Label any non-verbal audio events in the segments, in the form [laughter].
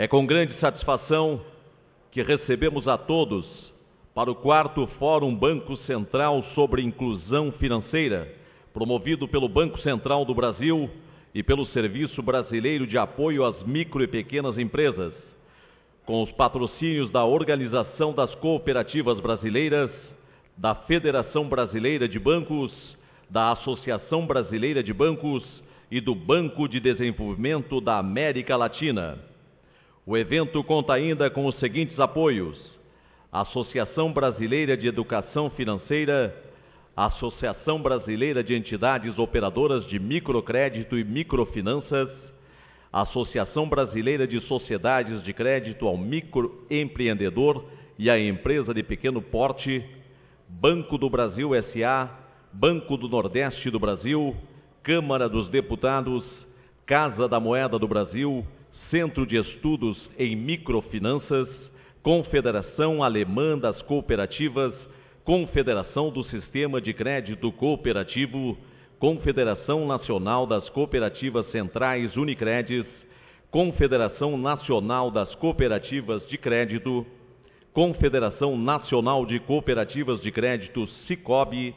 É com grande satisfação que recebemos a todos para o quarto Fórum Banco Central sobre Inclusão Financeira, promovido pelo Banco Central do Brasil e pelo Serviço Brasileiro de Apoio às Micro e Pequenas Empresas, com os patrocínios da Organização das Cooperativas Brasileiras, da Federação Brasileira de Bancos, da Associação Brasileira de Bancos e do Banco de Desenvolvimento da América Latina. O evento conta ainda com os seguintes apoios: Associação Brasileira de Educação Financeira, Associação Brasileira de Entidades Operadoras de Microcrédito e Microfinanças, Associação Brasileira de Sociedades de Crédito ao Microempreendedor e à Empresa de Pequeno Porte, Banco do Brasil SA, Banco do Nordeste do Brasil, Câmara dos Deputados, Casa da Moeda do Brasil, Centro de Estudos em Microfinanças, Confederação Alemã das Cooperativas, Confederação do Sistema de Crédito Cooperativo, Confederação Nacional das Cooperativas Centrais Unicredes, Confederação Nacional das Cooperativas de Crédito, Confederação Nacional de Cooperativas de Crédito Cicobi,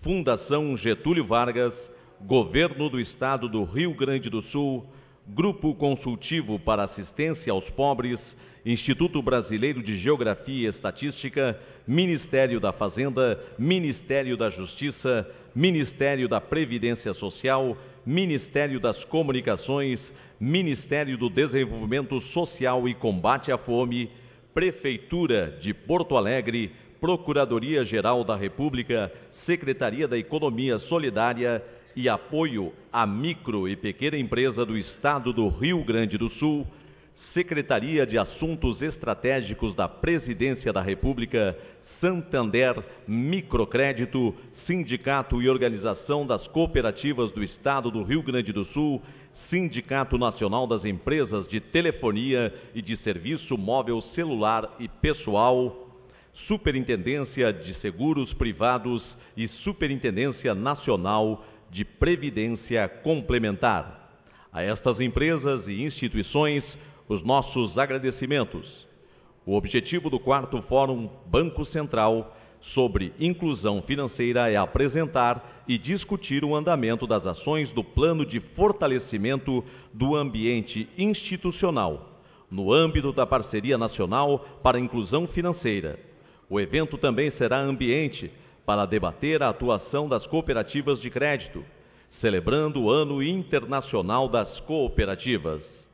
Fundação Getúlio Vargas, Governo do Estado do Rio Grande do Sul, Grupo Consultivo para Assistência aos Pobres, Instituto Brasileiro de Geografia e Estatística, Ministério da Fazenda, Ministério da Justiça, Ministério da Previdência Social, Ministério das Comunicações, Ministério do Desenvolvimento Social e Combate à Fome, Prefeitura de Porto Alegre, Procuradoria-Geral da República, Secretaria da Economia Solidária e Apoio à Micro e Pequena Empresa do Estado do Rio Grande do Sul, Secretaria de Assuntos Estratégicos da Presidência da República, Santander Microcrédito, Sindicato e Organização das Cooperativas do Estado do Rio Grande do Sul, Sindicato Nacional das Empresas de Telefonia e de Serviço Móvel Celular e Pessoal, Superintendência de Seguros Privados e Superintendência Nacional de Previdência Complementar. A estas empresas e instituições, os nossos agradecimentos. O objetivo do quarto Fórum Banco Central sobre Inclusão Financeira é apresentar e discutir o andamento das ações do Plano de Fortalecimento do Ambiente Institucional, no âmbito da Parceria Nacional para a Inclusão Financeira. O evento também será ambiente para debater a atuação das cooperativas de crédito, celebrando o Ano Internacional das Cooperativas.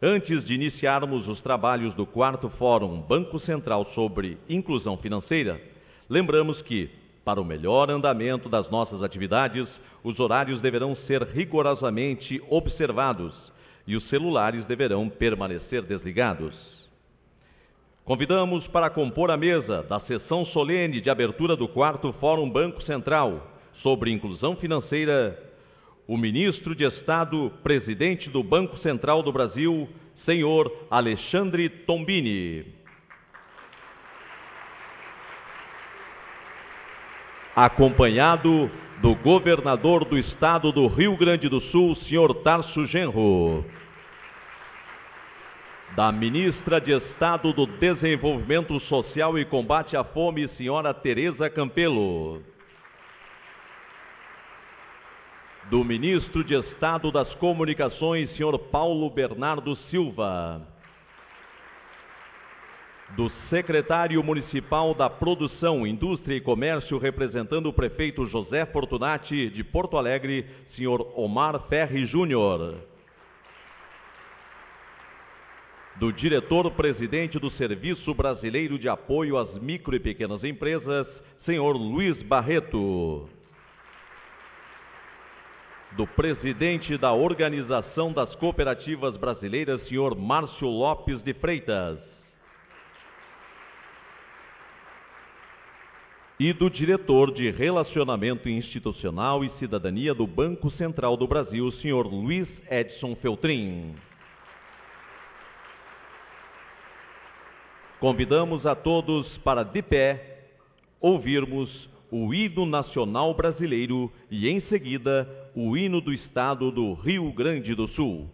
Antes de iniciarmos os trabalhos do quarto Fórum Banco Central sobre Inclusão Financeira, lembramos que, para o melhor andamento das nossas atividades, os horários deverão ser rigorosamente observados e os celulares deverão permanecer desligados. Convidamos para compor a mesa da sessão solene de abertura do quarto Fórum Banco Central sobre Inclusão Financeira o ministro de Estado, presidente do Banco Central do Brasil, senhor Alexandre Tombini. Acompanhado do governador do estado do Rio Grande do Sul, senhor Tarso Genro. Da ministra de Estado do Desenvolvimento Social e Combate à Fome, senhora Tereza Campelo do ministro de Estado das Comunicações, senhor Paulo Bernardo Silva, do secretário municipal da Produção, Indústria e Comércio, representando o prefeito José Fortunati de Porto Alegre, senhor Omar Ferri Júnior. Do diretor-presidente do Serviço Brasileiro de Apoio às Micro e Pequenas Empresas, senhor Luiz Barreto do presidente da Organização das Cooperativas Brasileiras, senhor Márcio Lopes de Freitas. E do diretor de Relacionamento Institucional e Cidadania do Banco Central do Brasil, senhor Luiz Edson Feltrin. Convidamos a todos para, de pé, ouvirmos o hino nacional brasileiro e, em seguida, o hino do estado do Rio Grande do Sul.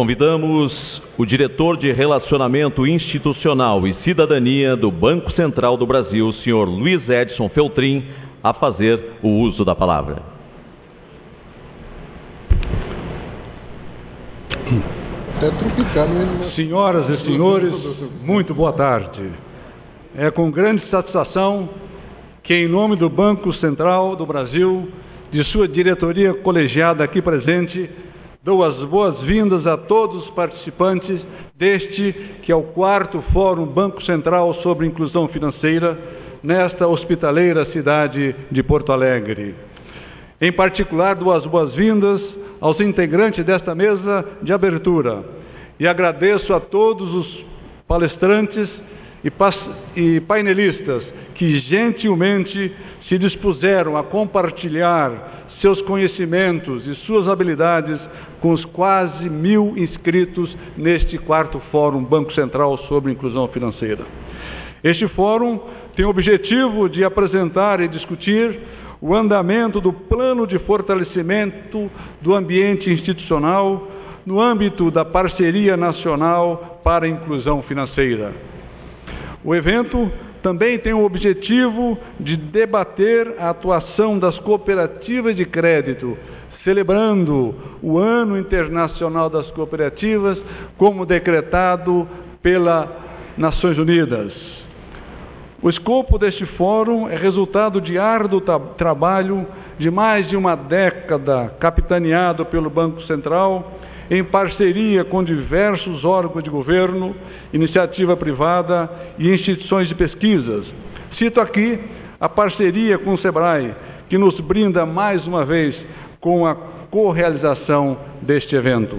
Convidamos o diretor de Relacionamento Institucional e Cidadania do Banco Central do Brasil, senhor Luiz Edson Feltrin, a fazer o uso da palavra. Senhoras e senhores, muito boa tarde. É com grande satisfação que, em nome do Banco Central do Brasil, de sua diretoria colegiada aqui presente, dou as boas-vindas a todos os participantes deste, que é o quarto Fórum Banco Central sobre Inclusão Financeira, nesta hospitaleira cidade de Porto Alegre. Em particular, dou as boas-vindas aos integrantes desta mesa de abertura e agradeço a todos os palestrantes e, e painelistas que gentilmente se dispuseram a compartilhar seus conhecimentos e suas habilidades com os quase mil inscritos neste quarto Fórum Banco Central sobre Inclusão Financeira. Este fórum tem o objetivo de apresentar e discutir o andamento do plano de fortalecimento do ambiente institucional no âmbito da Parceria Nacional para a Inclusão Financeira. O evento também tem o objetivo de debater a atuação das cooperativas de crédito, celebrando o Ano Internacional das Cooperativas, como decretado pela Nações Unidas. O escopo deste fórum é resultado de árduo trabalho de mais de uma década, capitaneado pelo Banco Central em parceria com diversos órgãos de governo, iniciativa privada e instituições de pesquisas. Cito aqui a parceria com o SEBRAE, que nos brinda mais uma vez com a co-realização deste evento.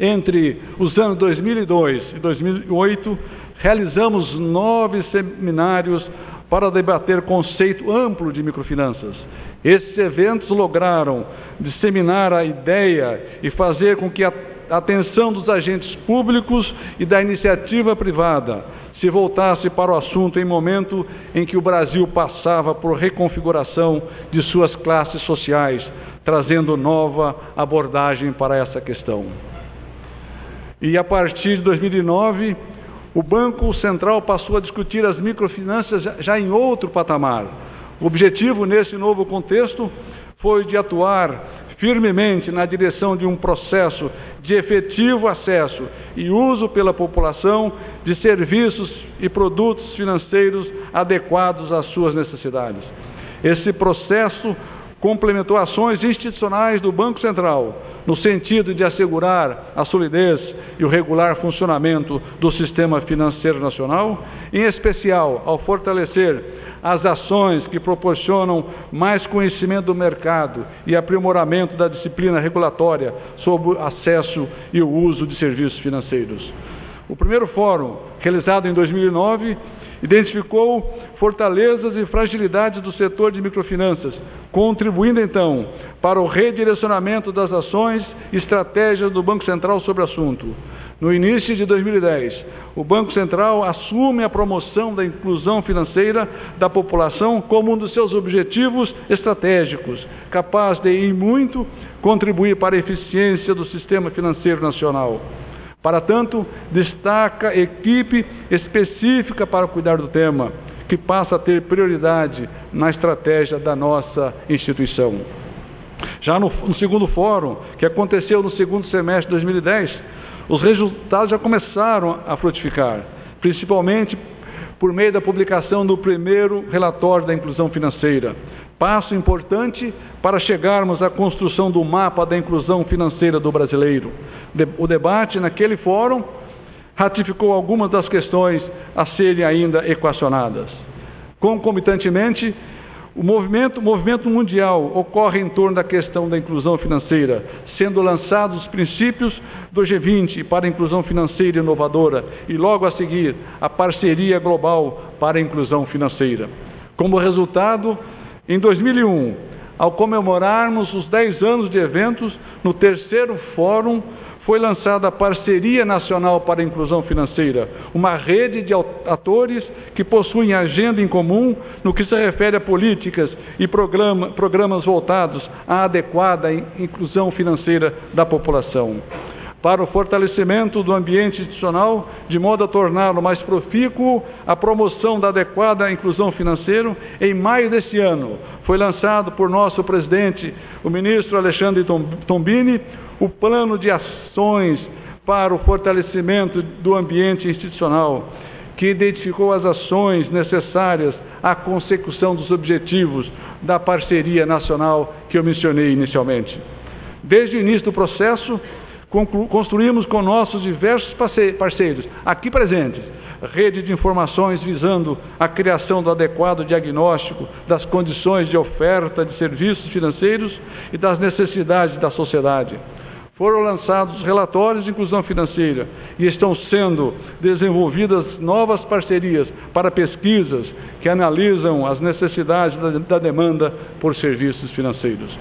Entre os anos 2002 e 2008, realizamos nove seminários para debater conceito amplo de microfinanças. Esses eventos lograram disseminar a ideia e fazer com que a atenção dos agentes públicos e da iniciativa privada se voltasse para o assunto em momento em que o Brasil passava por reconfiguração de suas classes sociais, trazendo nova abordagem para essa questão. E a partir de 2009, o Banco Central passou a discutir as microfinanças já em outro patamar. O objetivo nesse novo contexto foi de atuar firmemente na direção de um processo de efetivo acesso e uso pela população de serviços e produtos financeiros adequados às suas necessidades. Esse processo complementou ações institucionais do Banco Central, no sentido de assegurar a solidez e o regular funcionamento do sistema financeiro nacional, em especial ao fortalecer as ações que proporcionam mais conhecimento do mercado e aprimoramento da disciplina regulatória sobre o acesso e o uso de serviços financeiros. O primeiro fórum, realizado em 2009, Identificou fortalezas e fragilidades do setor de microfinanças, contribuindo então para o redirecionamento das ações e estratégias do Banco Central sobre o assunto. No início de 2010, o Banco Central assume a promoção da inclusão financeira da população como um dos seus objetivos estratégicos, capaz de, em muito, contribuir para a eficiência do sistema financeiro nacional. Para tanto, destaca equipe específica para cuidar do tema, que passa a ter prioridade na estratégia da nossa instituição. Já no, no segundo fórum, que aconteceu no segundo semestre de 2010, os resultados já começaram a frutificar, principalmente por meio da publicação do primeiro relatório da inclusão financeira, passo importante para chegarmos à construção do mapa da inclusão financeira do brasileiro. O debate naquele fórum ratificou algumas das questões a serem ainda equacionadas. Concomitantemente, o movimento, movimento mundial ocorre em torno da questão da inclusão financeira, sendo lançados os princípios do G20 para a inclusão financeira inovadora e, logo a seguir, a parceria global para a inclusão financeira. Como resultado, em 2001, ao comemorarmos os 10 anos de eventos, no terceiro fórum foi lançada a Parceria Nacional para a Inclusão Financeira, uma rede de atores que possuem agenda em comum no que se refere a políticas e programa, programas voltados à adequada inclusão financeira da população. Para o fortalecimento do ambiente institucional, de modo a torná-lo mais profícuo a promoção da adequada inclusão financeira, em maio deste ano, foi lançado por nosso presidente, o ministro Alexandre Tombini, o plano de ações para o fortalecimento do ambiente institucional, que identificou as ações necessárias à consecução dos objetivos da parceria nacional que eu mencionei inicialmente. Desde o início do processo, construímos com nossos diversos parceiros, aqui presentes, rede de informações visando a criação do adequado diagnóstico das condições de oferta de serviços financeiros e das necessidades da sociedade. Foram lançados relatórios de inclusão financeira e estão sendo desenvolvidas novas parcerias para pesquisas que analisam as necessidades da demanda por serviços financeiros.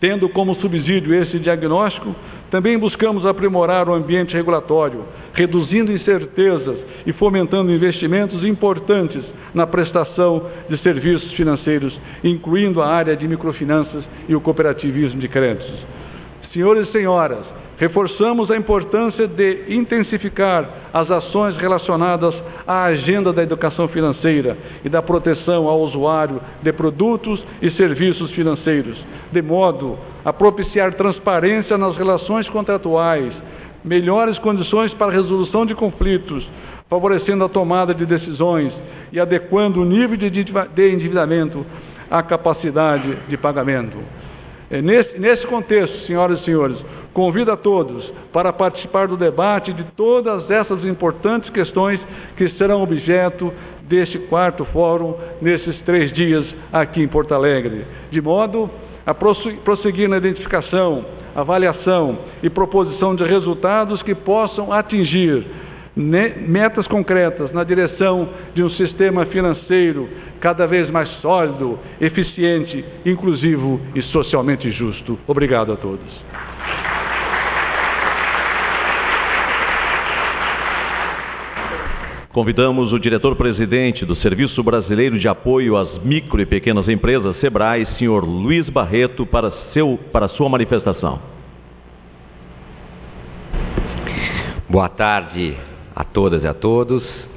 Tendo como subsídio esse diagnóstico, também buscamos aprimorar o ambiente regulatório, reduzindo incertezas e fomentando investimentos importantes na prestação de serviços financeiros, incluindo a área de microfinanças e o cooperativismo de créditos. Senhores e senhoras, reforçamos a importância de intensificar as ações relacionadas à agenda da educação financeira e da proteção ao usuário de produtos e serviços financeiros, de modo a propiciar transparência nas relações contratuais, melhores condições para resolução de conflitos, favorecendo a tomada de decisões e adequando o nível de endividamento à capacidade de pagamento. É nesse, nesse contexto, senhoras e senhores, convido a todos para participar do debate de todas essas importantes questões que serão objeto deste quarto fórum nesses três dias aqui em Porto Alegre, de modo a prosseguir na identificação, avaliação e proposição de resultados que possam atingir metas concretas na direção de um sistema financeiro cada vez mais sólido, eficiente, inclusivo e socialmente justo. Obrigado a todos. Convidamos o diretor-presidente do Serviço Brasileiro de Apoio às Micro e Pequenas Empresas, SEBRAE, senhor Luiz Barreto, para, seu, para sua manifestação. Boa tarde, a todas e a todos.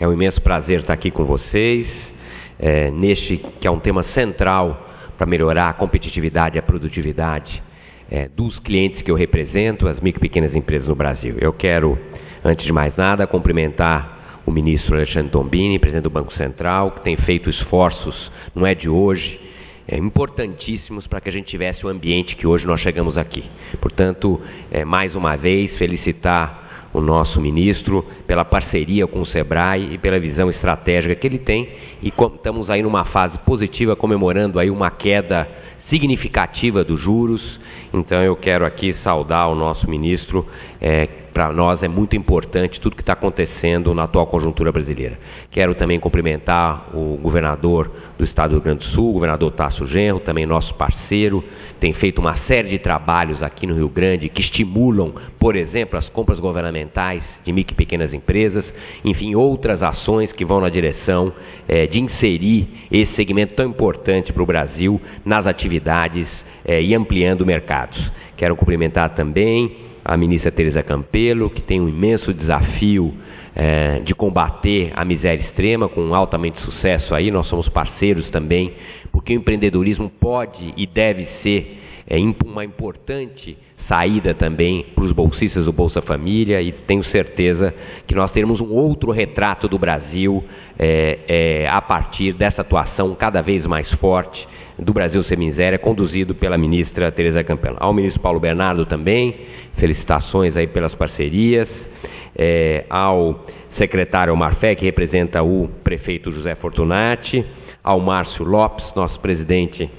É um imenso prazer estar aqui com vocês, é, neste que é um tema central para melhorar a competitividade e a produtividade é, dos clientes que eu represento, as micro e pequenas empresas no Brasil. Eu quero, antes de mais nada, cumprimentar o ministro Alexandre Tombini, presidente do Banco Central, que tem feito esforços, não é de hoje, é, importantíssimos para que a gente tivesse o ambiente que hoje nós chegamos aqui. Portanto, é, mais uma vez, felicitar o nosso ministro pela parceria com o Sebrae e pela visão estratégica que ele tem e estamos aí numa fase positiva comemorando aí uma queda significativa dos juros. Então eu quero aqui saudar o nosso ministro é, para nós é muito importante tudo que está acontecendo na atual conjuntura brasileira. Quero também cumprimentar o governador do estado do Rio Grande do Sul, o governador Tasso Genro, também nosso parceiro, tem feito uma série de trabalhos aqui no Rio Grande que estimulam, por exemplo, as compras governamentais de micro e pequenas empresas, enfim, outras ações que vão na direção é, de inserir esse segmento tão importante para o Brasil nas atividades é, e ampliando mercados. Quero cumprimentar também a ministra Teresa Campelo, que tem um imenso desafio é, de combater a miséria extrema, com altamente sucesso aí. Nós somos parceiros também, porque o empreendedorismo pode e deve ser é, uma importante saída também para os bolsistas do Bolsa Família e tenho certeza que nós teremos um outro retrato do Brasil é, é, a partir dessa atuação cada vez mais forte do Brasil Sem Miséria, conduzido pela ministra Tereza Campelo. Ao ministro Paulo Bernardo também, felicitações aí pelas parcerias. É, ao secretário Marfé, que representa o prefeito José Fortunati, ao Márcio Lopes, nosso presidente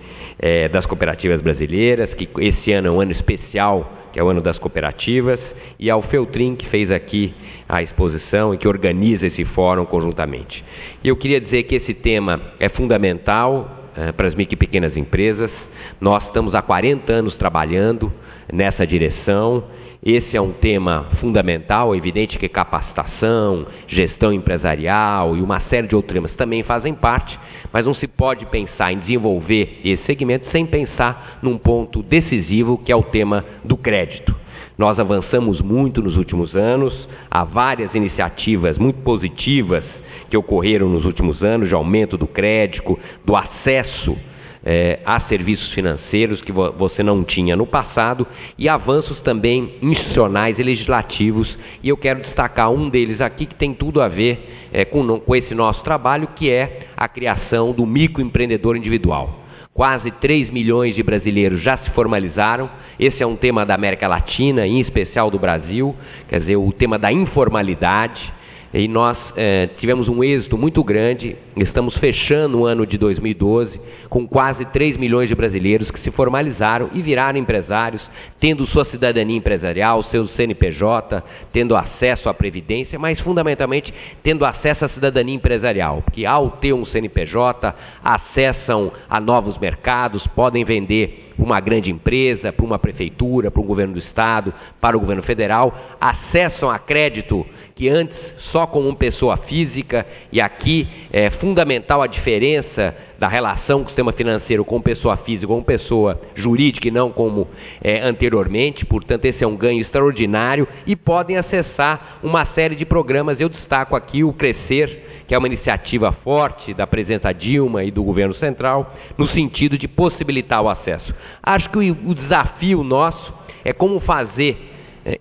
é, das cooperativas brasileiras, que esse ano é um ano especial, que é o ano das cooperativas, e ao Feltrin, que fez aqui a exposição e que organiza esse fórum conjuntamente. E eu queria dizer que esse tema é fundamental, eh, para as micro e pequenas empresas. Nós estamos há 40 anos trabalhando nessa direção. Esse é um tema fundamental, é evidente que capacitação, gestão empresarial e uma série de outros temas também fazem parte, mas não se pode pensar em desenvolver esse segmento sem pensar num ponto decisivo que é o tema do crédito. Nós avançamos muito nos últimos anos, há várias iniciativas muito positivas que ocorreram nos últimos anos de aumento do crédito, do acesso é, serviços financeiros que vo você não tinha no passado e avanços também institucionais e legislativos. E eu quero destacar um deles aqui que tem tudo a ver é, com, com esse nosso trabalho, que é a criação do microempreendedor individual. Quase 3 milhões de brasileiros já se formalizaram. Esse é um tema da América Latina, em especial do Brasil, quer dizer, o tema da informalidade. E nós é, tivemos um êxito muito grande. Estamos fechando o ano de 2012 com quase 3 milhões de brasileiros que se formalizaram e viraram empresários, tendo sua cidadania empresarial, seu CNPJ, tendo acesso à previdência, mas fundamentalmente tendo acesso à cidadania empresarial, porque ao ter um CNPJ, acessam a novos mercados, podem vender para uma grande empresa, para uma prefeitura, para um governo do estado, para o governo federal, acessam a crédito que antes só como pessoa física, e aqui é fundamental a diferença da relação com o sistema financeiro com pessoa física, com pessoa jurídica e não como é, anteriormente, portanto, esse é um ganho extraordinário e podem acessar uma série de programas. Eu destaco aqui o Crescer, que é uma iniciativa forte da presença Dilma e do governo central, no sentido de possibilitar o acesso. Acho que o, desafio nosso é como fazer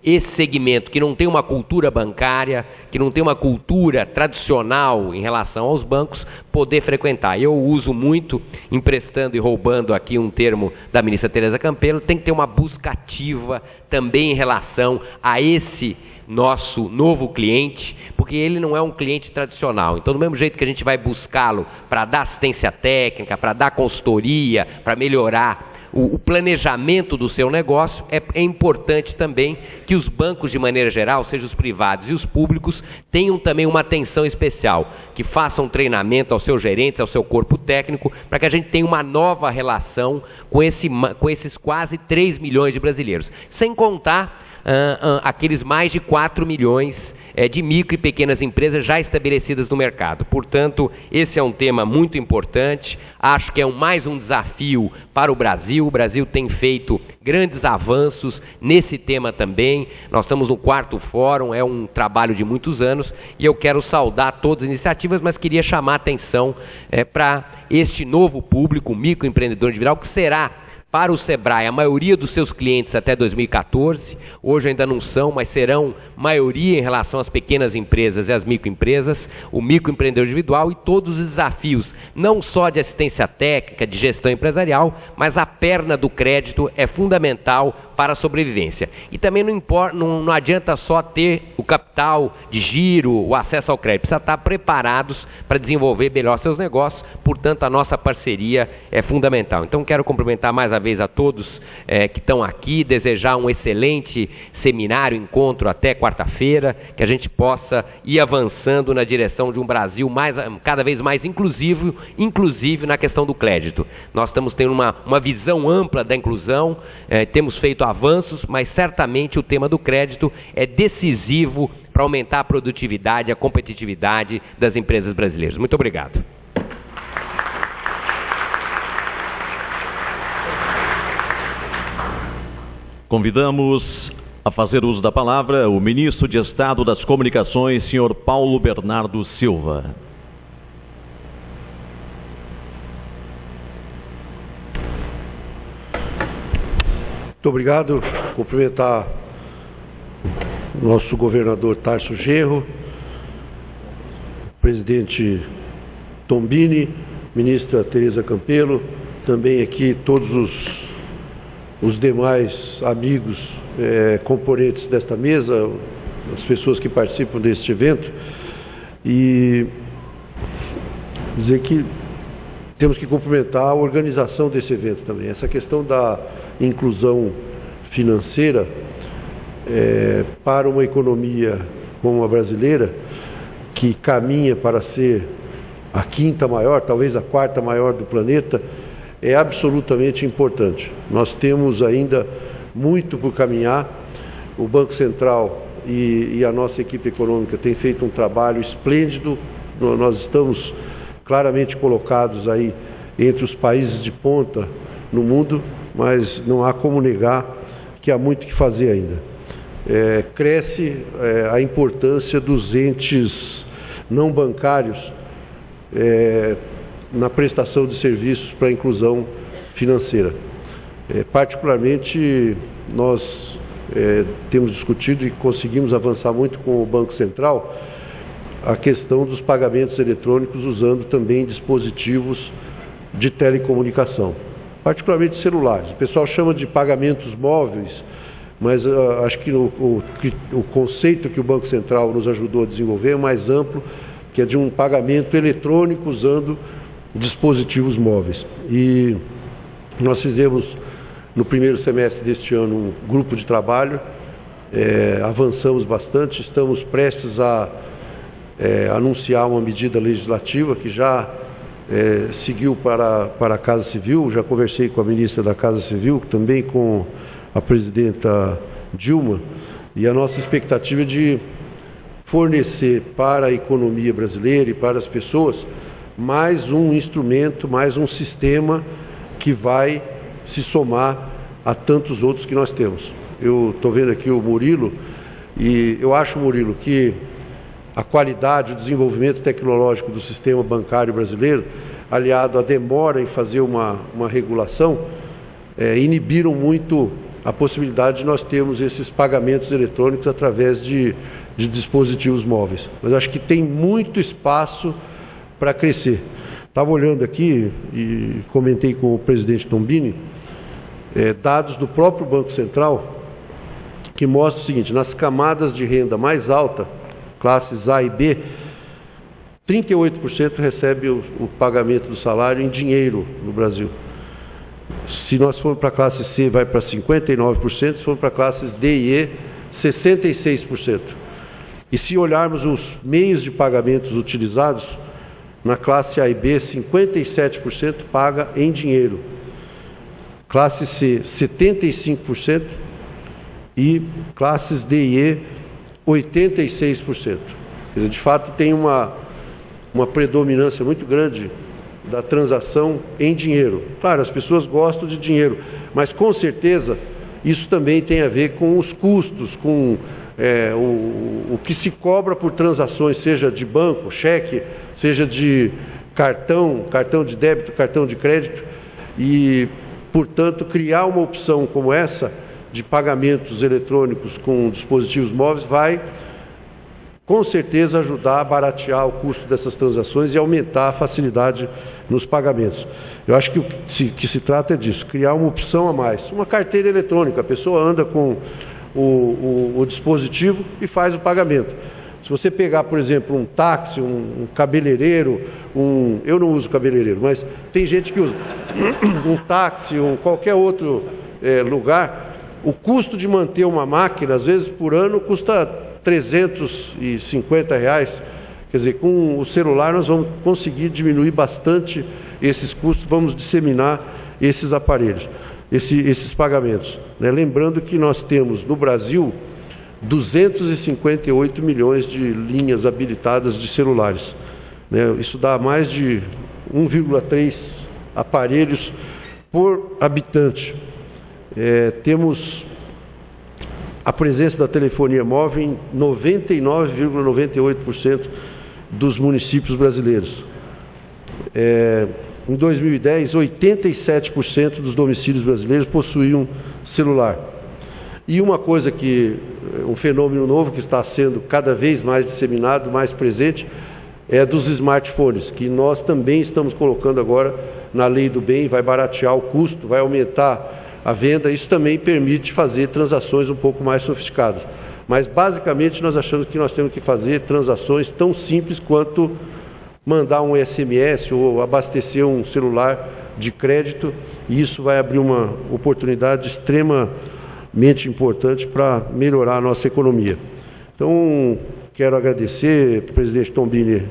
esse segmento que não tem uma cultura bancária, que não tem uma cultura tradicional em relação aos bancos, poder frequentar. Eu uso muito, emprestando e roubando aqui um termo da ministra Tereza Campelo, tem que ter uma busca ativa também em relação a esse nosso novo cliente, porque ele não é um cliente tradicional. Então, do mesmo jeito que a gente vai buscá-lo para dar assistência técnica, para dar consultoria, para melhorar o, o planejamento do seu negócio, é, é importante também que os bancos, de maneira geral, sejam os privados e os públicos, tenham também uma atenção especial, que façam treinamento aos seus gerentes, ao seu corpo técnico, para que a gente tenha uma nova relação com, esse, com esses quase 3 milhões de brasileiros. Sem contar uh, uh, aqueles mais de 4 milhões uh, de micro e pequenas empresas já estabelecidas no mercado. Portanto, esse é um tema muito importante. Acho que é um, mais um desafio para o Brasil. O Brasil tem feito grandes avanços nesse tema também. Nós estamos no quarto fórum, é um trabalho de muitos anos e eu quero saudar todas as iniciativas, mas queria chamar a atenção é, para este novo público, microempreendedor individual, que será para o Sebrae, a maioria dos seus clientes até 2014, hoje ainda não são, mas serão maioria em relação às pequenas empresas e às microempresas, o microempreendedor individual e todos os desafios, não só de assistência técnica, de gestão empresarial, mas a perna do crédito é fundamental para a sobrevivência. E também não, importa, não, não adianta só ter o capital de giro, o acesso ao crédito, precisa estar preparados para desenvolver melhor seus negócios, portanto, a nossa parceria é fundamental. Então, quero cumprimentar mais uma vez a todos é, que estão aqui, desejar um excelente seminário, encontro até quarta-feira, que a gente possa ir avançando na direção de um Brasil mais, cada vez mais inclusivo, inclusive na questão do crédito. Nós estamos tendo uma, uma visão ampla da inclusão, é, temos feito avanços, mas certamente o tema do crédito é decisivo para aumentar a produtividade, a competitividade das empresas brasileiras. Muito obrigado. Convidamos a fazer uso da palavra o ministro de Estado das Comunicações, senhor Paulo Bernardo Silva. Muito obrigado. Cumprimentar nosso governador Tarso Genro, presidente Tombini, ministra Tereza Campelo, também aqui todos os os demais amigos, é, componentes desta mesa, as pessoas que participam deste evento, e dizer que temos que cumprimentar a organização desse evento também. Essa questão da inclusão financeira é, para uma economia como a brasileira, que caminha para ser a quinta maior, talvez a quarta maior do planeta, é absolutamente importante. Nós temos ainda muito por caminhar. O Banco Central e, e, a nossa equipe econômica têm feito um trabalho esplêndido. Nós estamos claramente colocados aí entre os países de ponta no mundo, mas não há como negar que há muito que fazer ainda. é, cresce é, a importância dos entes não bancários é, na prestação de serviços para a inclusão financeira. É, particularmente, nós é, temos discutido e conseguimos avançar muito com o Banco Central a questão dos pagamentos eletrônicos usando também dispositivos de telecomunicação, particularmente celulares. O pessoal chama de pagamentos móveis, mas uh, acho que o, o, o conceito que o Banco Central nos ajudou a desenvolver é mais amplo, que é de um pagamento eletrônico usando dispositivos móveis. E nós fizemos no primeiro semestre deste ano um grupo de trabalho, é, avançamos bastante, estamos prestes a é, anunciar uma medida legislativa que já é, seguiu para, para a Casa Civil, já conversei com a ministra da Casa Civil, também com a presidenta Dilma, e a nossa expectativa é de fornecer para a economia brasileira e para as pessoas mais um instrumento, mais um sistema que vai se somar a tantos outros que nós temos. Eu estou vendo aqui o Murilo e eu acho, Murilo, que a qualidade, o desenvolvimento tecnológico do sistema bancário brasileiro, aliado à demora em fazer uma, uma regulação, é, inibiram muito a possibilidade de nós termos esses pagamentos eletrônicos através de, de dispositivos móveis. Mas acho que tem muito espaço para crescer. Estava olhando aqui e comentei com o presidente Tombini, é, dados do próprio Banco Central, que mostram o seguinte: nas camadas de renda mais alta, classes A e B, 38% recebe o, o, pagamento do salário em dinheiro no Brasil. Se nós formos para a classe C, vai para 59%, se formos para classes D e E, 66%. E se olharmos os meios de pagamentos utilizados, na classe A e B, 57% paga em dinheiro. Classe C, 75%. E classes D e E, 86%. Dizer, de fato, tem uma, uma predominância muito grande da transação em dinheiro. Claro, as pessoas gostam de dinheiro, mas com certeza isso também tem a ver com os custos, com é, o, o que se cobra por transações, seja de banco, cheque, seja de cartão, cartão de débito, cartão de crédito, e, portanto, criar uma opção como essa de pagamentos eletrônicos com dispositivos móveis vai, com certeza, ajudar a baratear o custo dessas transações e aumentar a facilidade nos pagamentos. Eu acho que o que se, trata é disso, criar uma opção a mais. Uma carteira eletrônica, a pessoa anda com o, o, o dispositivo e faz o pagamento. Se você pegar, por exemplo, um táxi, um, um cabeleireiro, um, eu não uso cabeleireiro, mas tem gente que usa [coughs] um táxi, um qualquer outro é, lugar, o custo de manter uma máquina, às vezes por ano, custa 350 reais. Quer dizer, com o celular nós vamos conseguir diminuir bastante esses custos, vamos disseminar esses aparelhos, esse, esses pagamentos. Né? Lembrando que nós temos no Brasil 258 milhões de linhas habilitadas de celulares. Né? Isso dá mais de 1,3 aparelhos por habitante. É, temos a presença da telefonia móvel em 99,98% dos municípios brasileiros. É, em 2010, 87% dos domicílios brasileiros possuíam celular. E uma coisa que, um fenômeno novo que está sendo cada vez mais disseminado, mais presente, é dos smartphones, que nós também estamos colocando agora na lei do bem, vai baratear o custo, vai aumentar a venda, isso também permite fazer transações um pouco mais sofisticadas. Mas basicamente nós achamos que nós temos que fazer transações tão simples quanto mandar um SMS ou abastecer um celular de crédito, e isso vai abrir uma oportunidade extremamente importante para melhorar a nossa economia. Então, quero agradecer, presidente Tombini,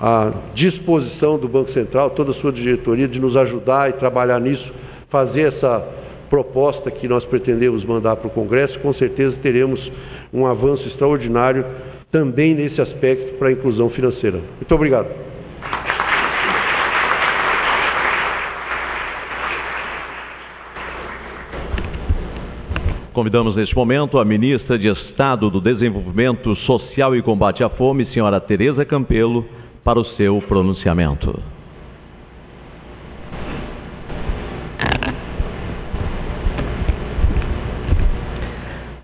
a disposição do Banco Central, toda a sua diretoria, de nos ajudar e trabalhar nisso, fazer essa proposta que nós pretendemos mandar para o Congresso, com certeza teremos um avanço extraordinário também nesse aspecto para a inclusão financeira. Muito obrigado. Convidamos neste momento a ministra de Estado do Desenvolvimento Social e Combate à Fome, senhora Tereza Campelo, para o seu pronunciamento.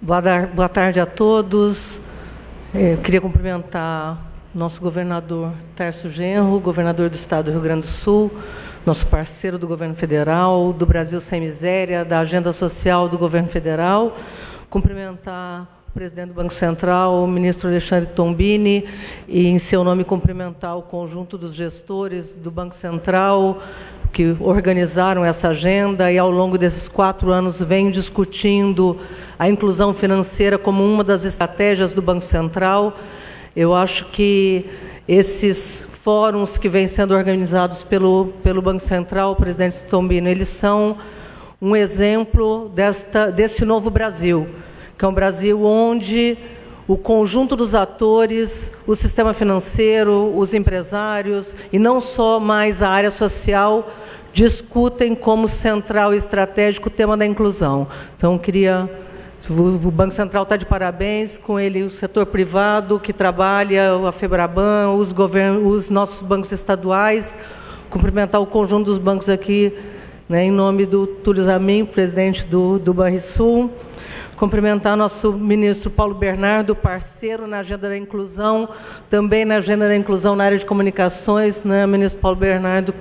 Boa tarde a todos. Eu queria cumprimentar nosso governador Tércio Genro, governador do Estado do Rio Grande do Sul, nosso parceiro do governo federal, do Brasil Sem Miséria, da Agenda Social do governo federal. Cumprimentar presidente do Banco Central, o ministro Alexandre Tombini, e, em seu nome, cumprimentar o conjunto dos gestores do Banco Central que organizaram essa agenda e, ao longo desses quatro anos, vem discutindo a inclusão financeira como uma das estratégias do Banco Central. Eu acho que esses fóruns que vêm sendo organizados pelo, pelo Banco Central, presidente Tombino, eles são um exemplo desta, desse novo Brasil, que é um Brasil onde o conjunto dos atores, o sistema financeiro, os empresários, e não só mais a área social, discutem como central e estratégico o tema da inclusão. Então, queria o Banco Central está de parabéns, com ele o setor privado que trabalha, a FEBRABAN, os, os nossos bancos estaduais, cumprimentar o conjunto dos bancos aqui, né, em nome do Túlio presidente do, do Banrisul, cumprimentar nosso ministro Paulo Bernardo, parceiro na agenda da inclusão, também na agenda da inclusão na área de comunicações, né, ministro Paulo Bernardo,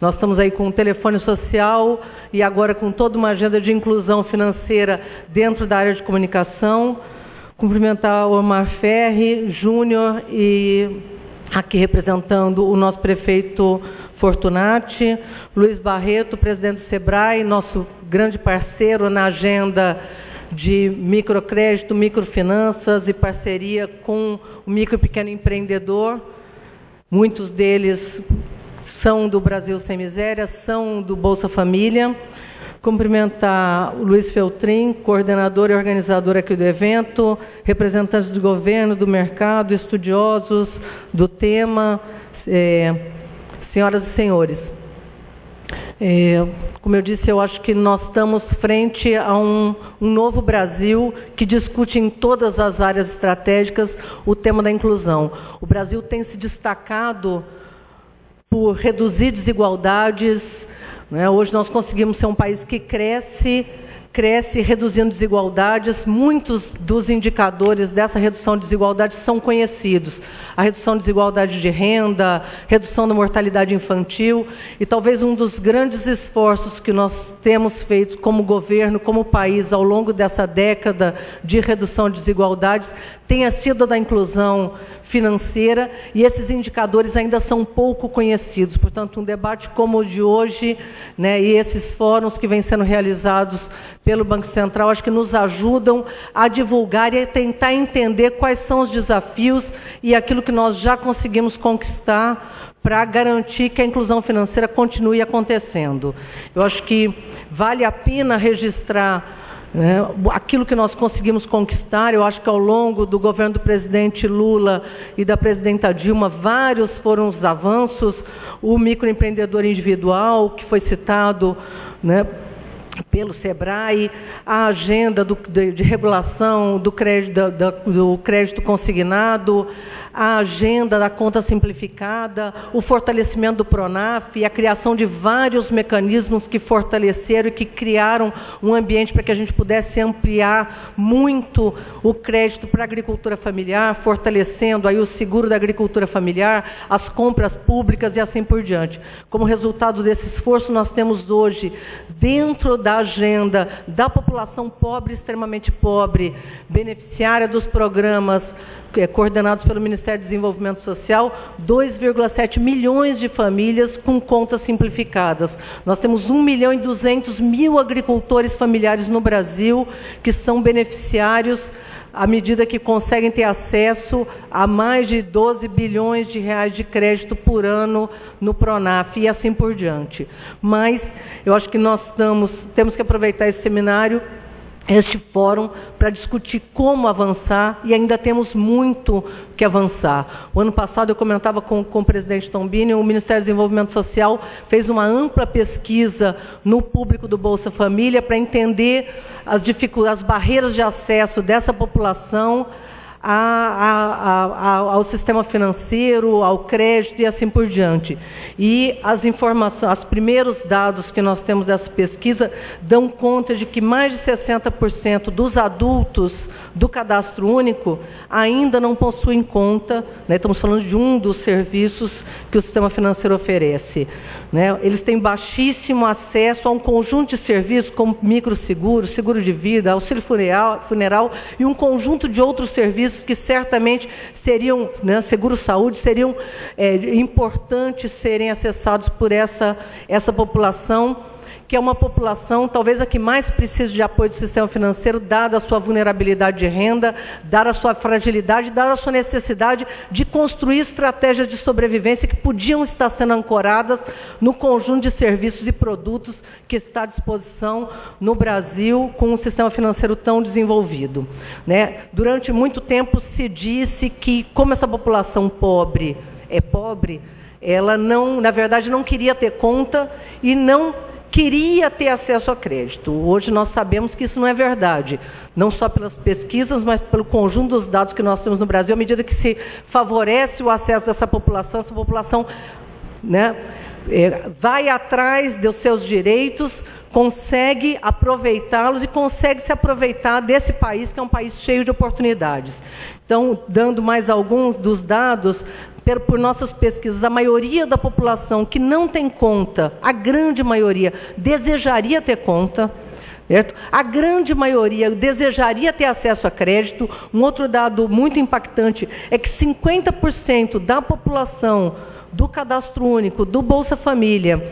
nós estamos aí com um telefone social e agora com toda uma agenda de inclusão financeira dentro da área de comunicação. Cumprimentar o Omar Ferri Júnior e aqui representando o nosso prefeito Fortunati, Luiz Barreto, presidente do SEBRAE, nosso grande parceiro na agenda de microcrédito, microfinanças e parceria com o micro e pequeno empreendedor. Muitos deles são do Brasil Sem Miséria, são do Bolsa Família. Cumprimentar o Luiz Feltrin, coordenador e organizador aqui do evento, representantes do governo, do mercado, estudiosos do tema, é, senhoras e senhores. É, como eu disse, eu acho que nós estamos frente a um, um, novo Brasil que discute em todas as áreas estratégicas o tema da inclusão. O Brasil tem se destacado por reduzir desigualdades. Né? Hoje nós conseguimos ser um país que cresce cresce reduzindo desigualdades. Muitos dos indicadores dessa redução de desigualdades são conhecidos. A redução de desigualdade de renda, redução da mortalidade infantil e talvez um dos grandes esforços que nós temos feito como governo, como país ao longo dessa década de redução de desigualdades tenha sido da inclusão financeira e esses indicadores ainda são pouco conhecidos. Portanto, um debate como o de hoje, né, e esses fóruns que vêm sendo realizados pelo Banco Central, acho que nos ajudam a divulgar e a tentar entender quais são os desafios e aquilo que nós já conseguimos conquistar para garantir que a inclusão financeira continue acontecendo. Eu acho que vale a pena registrar né? Aquilo que nós conseguimos conquistar, eu acho que ao longo do governo do presidente Lula e da presidenta Dilma, vários foram os avanços. O microempreendedor individual, que foi citado né, pelo SEBRAE, a agenda do, de, de, regulação do crédito, da, do crédito consignado, a agenda da conta simplificada, o fortalecimento do PRONAF e a criação de vários mecanismos que fortaleceram e que criaram um ambiente para que a gente pudesse ampliar muito o crédito para a agricultura familiar, fortalecendo aí o seguro da agricultura familiar, as compras públicas e assim por diante. Como resultado desse esforço, nós temos hoje, dentro da agenda da população pobre, extremamente pobre, beneficiária dos programas é, coordenados pelo Ministério do Desenvolvimento Social, 2,7 milhões de famílias com contas simplificadas. Nós temos 1 milhão e 200 mil agricultores familiares no Brasil que são beneficiários à medida que conseguem ter acesso a mais de 12 bilhões de reais de crédito por ano no Pronaf e assim por diante. Mas eu acho que nós estamos, temos que aproveitar esse seminário este fórum para discutir como avançar e ainda temos muito que avançar. O ano passado eu comentava com, com o presidente Tombini, o Ministério do Desenvolvimento Social fez uma ampla pesquisa no público do Bolsa Família para entender as as barreiras de acesso dessa população a, a, a, ao sistema financeiro, ao crédito e assim por diante. E as informações, os primeiros dados que nós temos dessa pesquisa dão conta de que mais de 60% dos adultos do cadastro único ainda não possuem conta, né, estamos falando de um dos serviços que o sistema financeiro oferece. Né, eles têm baixíssimo acesso a um conjunto de serviços, como microseguro, seguro de vida, auxílio funeral, funeral e um conjunto de outros serviços que certamente seriam, né, seguro-saúde, seriam é, importantes serem acessados por essa, essa população que é uma população talvez a que mais precisa de apoio do sistema financeiro, dada a sua vulnerabilidade de renda, dada a sua fragilidade, dada a sua necessidade de construir estratégias de sobrevivência que podiam estar sendo ancoradas no conjunto de serviços e produtos que está à disposição no Brasil com um sistema financeiro tão desenvolvido. Né? Durante muito tempo se disse que, como essa população pobre é pobre, ela não, na verdade, não queria ter conta e não queria ter acesso a crédito. Hoje nós sabemos que isso não é verdade, não só pelas pesquisas, mas pelo conjunto dos dados que nós temos no Brasil. À medida que se favorece o acesso dessa população, essa população né, é, vai atrás dos seus direitos, consegue aproveitá-los e consegue se aproveitar desse país, que é um país cheio de oportunidades. Então, dando mais alguns dos dados, por nossas pesquisas, a maioria da população que não tem conta, a grande maioria, desejaria ter conta. Certo? A grande maioria desejaria ter acesso a crédito. Um outro dado muito impactante é que 50% da população do cadastro único, do Bolsa Família,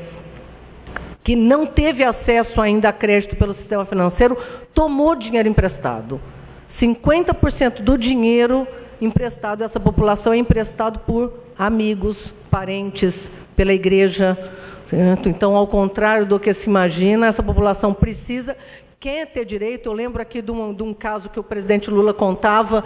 que não teve acesso ainda a crédito pelo sistema financeiro, tomou dinheiro emprestado. 50% do dinheiro emprestado, essa população é emprestado por amigos, parentes, pela igreja. Certo? Então, ao contrário do que se imagina, essa população precisa quer ter direito. Eu lembro aqui de um, de um, caso que o presidente Lula contava,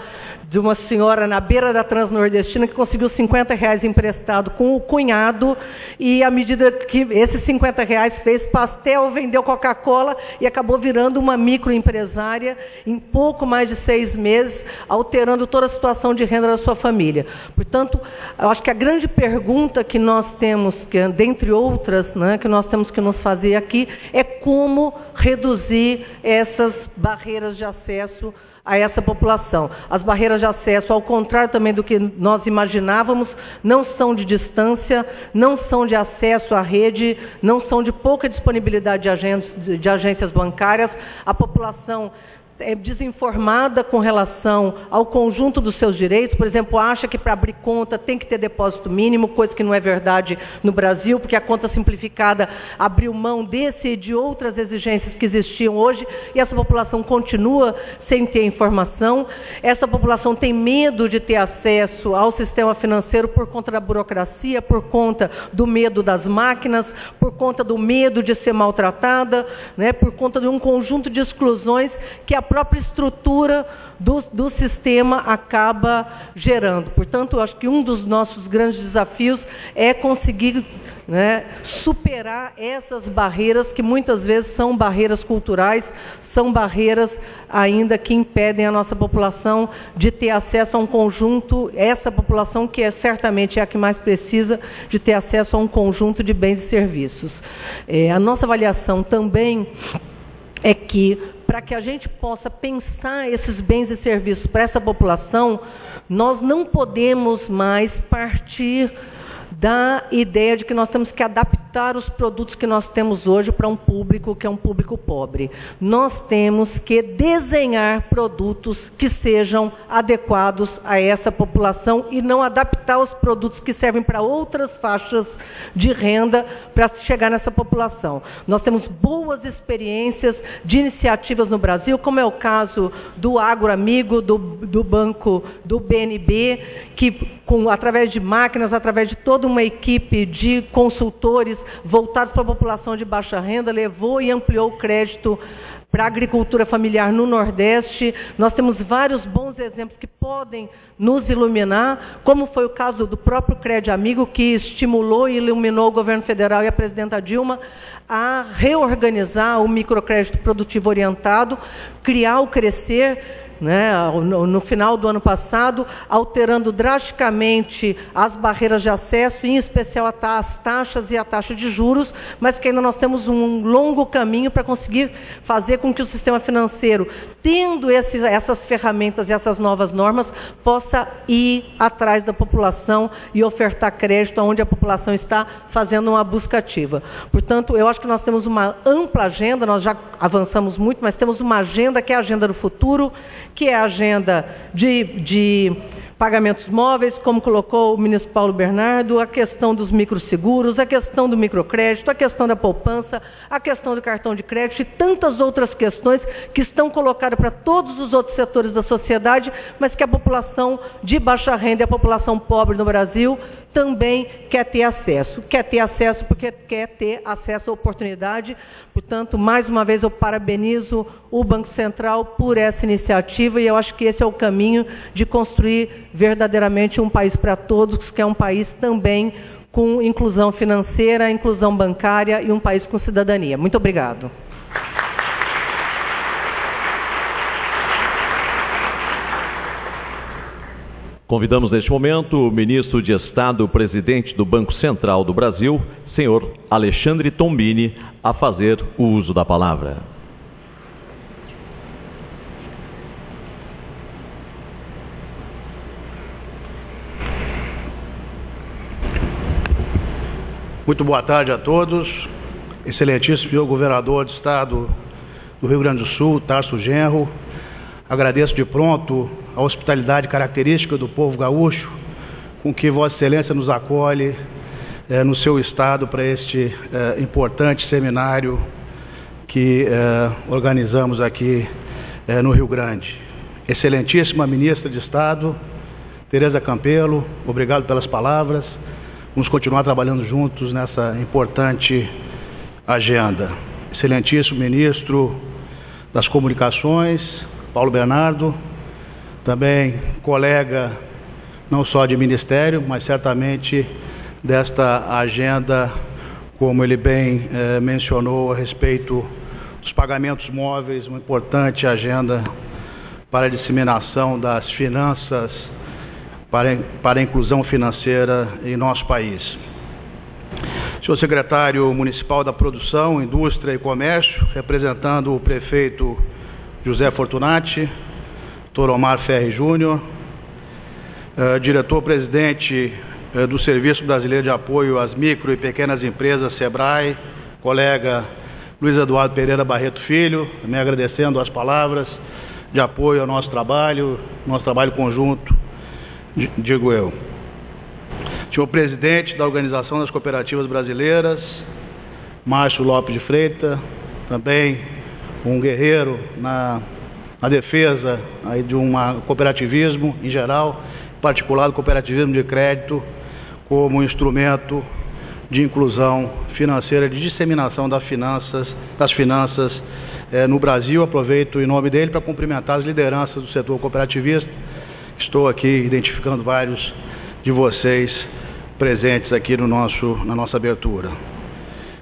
de uma senhora na beira da Transnordestina que conseguiu 50 reais emprestado com o cunhado, e à medida que esses 50 reais fez pastel, vendeu Coca-Cola e acabou virando uma microempresária em pouco mais de seis meses, alterando toda a situação de renda da sua família. Portanto, eu acho que a grande pergunta que nós temos, que, dentre outras, né, que nós temos que nos fazer aqui, é como reduzir essas barreiras de acesso a essa população. As barreiras de acesso, ao contrário também do que nós imaginávamos, não são de distância, não são de acesso à rede, não são de pouca disponibilidade de agências, bancárias. A população é desinformada com relação ao conjunto dos seus direitos, por exemplo, acha que para abrir conta tem que ter depósito mínimo, coisa que não é verdade no Brasil, porque a conta simplificada abriu mão desse e de outras exigências que existiam hoje, e essa população continua sem ter informação. Essa população tem medo de ter acesso ao sistema financeiro por conta da burocracia, por conta do medo das máquinas, por conta do medo de ser maltratada, né, por conta de um conjunto de exclusões que a própria estrutura do, do sistema acaba gerando. Portanto, acho que um dos nossos grandes desafios é conseguir né, superar essas barreiras que muitas vezes são barreiras culturais, são barreiras ainda que impedem a nossa população de ter acesso a um conjunto, essa população que é certamente é a que mais precisa de ter acesso a um conjunto de bens e serviços. É, a nossa avaliação também é que para que a gente possa pensar esses bens e serviços para essa população, nós não podemos mais partir da ideia de que nós temos que adaptar os produtos que nós temos hoje para um público que é um público pobre. Nós temos que desenhar produtos que sejam adequados a essa população e não adaptar os produtos que servem para outras faixas de renda para chegar nessa população. Nós temos boas experiências de iniciativas no Brasil, como é o caso do Agroamigo, do, do Banco do BNB, que com, através de máquinas, através de todo uma equipe de consultores voltados para a população de baixa renda, levou e ampliou o crédito para a agricultura familiar no Nordeste. Nós temos vários bons exemplos que podem nos iluminar, como foi o caso do próprio Crédito Amigo, que estimulou e iluminou o governo federal e a presidenta Dilma a reorganizar o microcrédito produtivo orientado, criar o Crescer, né, no, final do ano passado, alterando drasticamente as barreiras de acesso, em especial as taxas e a taxa de juros, mas que ainda nós temos um longo caminho para conseguir fazer com que o sistema financeiro, tendo essas ferramentas e essas novas normas, possa ir atrás da população e ofertar crédito onde a população está fazendo uma busca ativa. Portanto, eu acho que nós temos uma ampla agenda, nós já avançamos muito, mas temos uma agenda que é a agenda do futuro, que é a agenda de, de pagamentos móveis, como colocou o ministro Paulo Bernardo, a questão dos microseguros, a questão do microcrédito, a questão da poupança, a questão do cartão de crédito e tantas outras questões que estão colocadas para todos os outros setores da sociedade, mas que a população de baixa renda e a população pobre no Brasil também quer ter acesso. Quer ter acesso porque quer ter acesso à oportunidade. Portanto, mais uma vez eu parabenizo o Banco Central por essa iniciativa e eu acho que esse é o caminho de construir verdadeiramente um país para todos, que é um país também com inclusão financeira, inclusão bancária e um país com cidadania. Muito obrigado. Convidamos neste momento o ministro de Estado, presidente do Banco Central do Brasil, senhor Alexandre Tombini, a fazer o uso da palavra. Muito boa tarde a todos. Excelentíssimo senhor governador do Estado do Rio Grande do Sul, Tarso Genro. Agradeço de pronto a hospitalidade característica do povo gaúcho, com que Vossa Excelência nos acolhe é, no seu estado para este é, importante seminário que é, organizamos aqui no Rio Grande. Excelentíssima Ministra de Estado, Tereza Campelo, obrigado pelas palavras. Vamos continuar trabalhando juntos nessa importante agenda. Excelentíssimo Ministro das Comunicações, Paulo Bernardo, também colega não só de ministério, mas certamente desta agenda, como ele bem eh, mencionou a respeito dos pagamentos móveis, uma importante agenda para a disseminação das finanças, para, para a inclusão financeira em nosso país. Senhor secretário municipal da Produção, Indústria e Comércio, representando o prefeito José Fortunati, Dr. Omar Ferri Júnior, uh, diretor-presidente uh, do Serviço Brasileiro de Apoio às Micro e Pequenas Empresas, SEBRAE, colega Luiz Eduardo Pereira Barreto Filho, também agradecendo as palavras de apoio ao nosso trabalho, nosso trabalho conjunto, digo eu. Senhor presidente da Organização das Cooperativas Brasileiras, Márcio Lopes de Freitas, também um guerreiro na a defesa aí de um cooperativismo em geral, em particular do cooperativismo de crédito, como instrumento de inclusão financeira, de disseminação das finanças, das finanças eh, no Brasil. Aproveito em nome dele para cumprimentar as lideranças do setor cooperativista. Estou aqui identificando vários de vocês presentes aqui no nosso, na nossa abertura.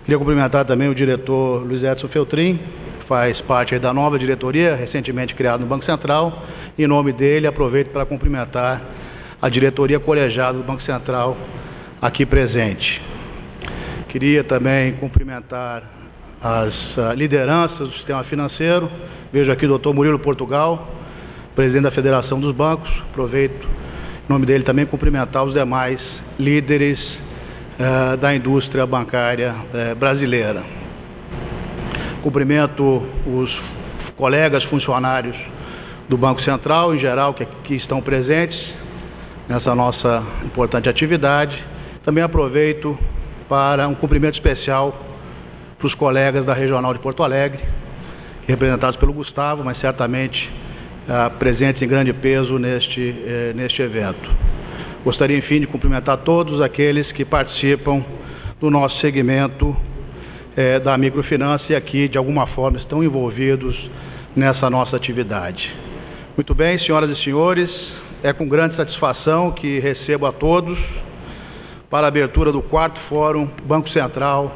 Queria cumprimentar também o diretor Luiz Edson Feltrin, faz parte da nova diretoria, recentemente criada no Banco Central. Em nome dele, aproveito para cumprimentar a diretoria colegiada do Banco Central aqui presente. Queria também cumprimentar as uh, lideranças do sistema financeiro. Vejo aqui o doutor Murilo Portugal, presidente da Federação dos Bancos. Aproveito, em nome dele, também cumprimentar os demais líderes uh, da indústria bancária uh, brasileira. Cumprimento os colegas funcionários do Banco Central, em geral, que, que estão presentes nessa nossa importante atividade. Também aproveito para um cumprimento especial para os colegas da Regional de Porto Alegre, representados pelo Gustavo, mas certamente ah, presentes em grande peso neste, eh, neste evento. Gostaria, enfim, de cumprimentar todos aqueles que participam do nosso segmento é, da microfinança e aqui, de alguma forma, estão envolvidos nessa nossa atividade. Muito bem, senhoras e senhores, é com grande satisfação que recebo a todos para a abertura do quarto Fórum Banco Central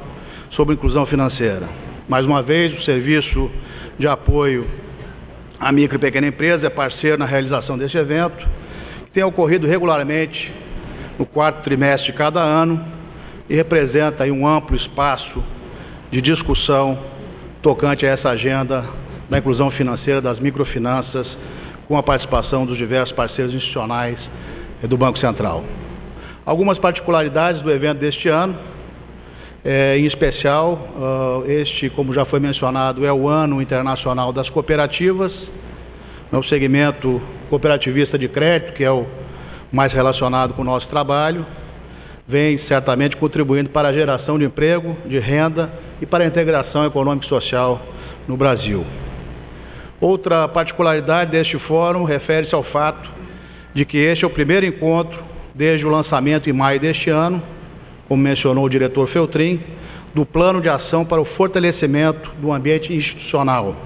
sobre Inclusão Financeira. Mais uma vez, o Serviço de Apoio à Micro e Pequena Empresa é parceiro na realização deste evento, que tem ocorrido regularmente no quarto trimestre de cada ano e representa um amplo espaço de discussão tocante a essa agenda da inclusão financeira das microfinanças com a participação dos diversos parceiros institucionais do Banco Central. Algumas particularidades do evento deste ano, é, em especial, uh, este, como já foi mencionado, é o Ano Internacional das Cooperativas, é segmento cooperativista de crédito, que é o mais relacionado com o nosso trabalho, vem certamente contribuindo para a geração de emprego, de renda e para a integração econômica e social no Brasil. Outra particularidade deste fórum refere-se ao fato de que este é o primeiro encontro desde o lançamento em maio deste ano, como mencionou o diretor Feltrin, do plano de ação para o fortalecimento do ambiente institucional,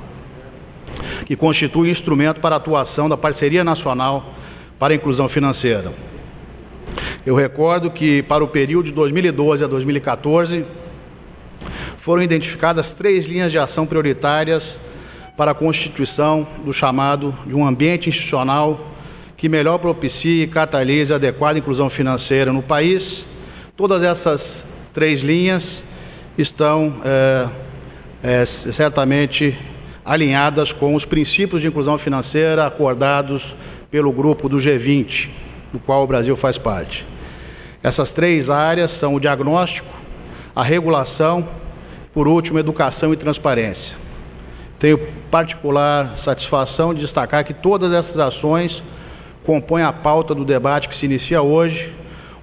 que constitui instrumento para a atuação da Parceria Nacional para a Inclusão Financeira. Eu recordo que para o período de 2012 a 2014 foram identificadas três linhas de ação prioritárias para a constituição do chamado de um ambiente institucional que melhor propicie e catalise a adequada inclusão financeira no país. Todas essas três linhas estão é, é, certamente alinhadas com os princípios de inclusão financeira acordados pelo grupo do G20, do qual o Brasil faz parte. Essas três áreas são o diagnóstico, a regulação, por último, educação e transparência. Tenho particular satisfação de destacar que todas essas ações compõem a pauta do debate que se inicia hoje,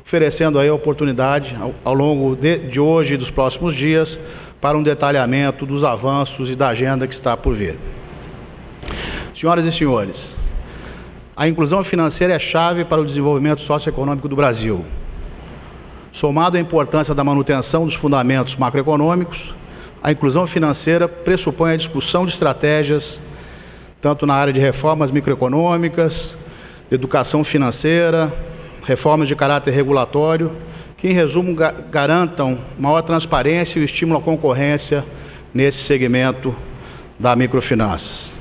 oferecendo aí a oportunidade ao, longo de hoje e dos próximos dias para um detalhamento dos avanços e da agenda que está por vir. Senhoras e senhores, a inclusão financeira é chave para o desenvolvimento socioeconômico do Brasil. Somado à importância da manutenção dos fundamentos macroeconômicos, a inclusão financeira pressupõe a discussão de estratégias, tanto na área de reformas microeconômicas, educação financeira, reformas de caráter regulatório, que, em resumo, garantam maior transparência e estímulo à concorrência nesse segmento da microfinanças.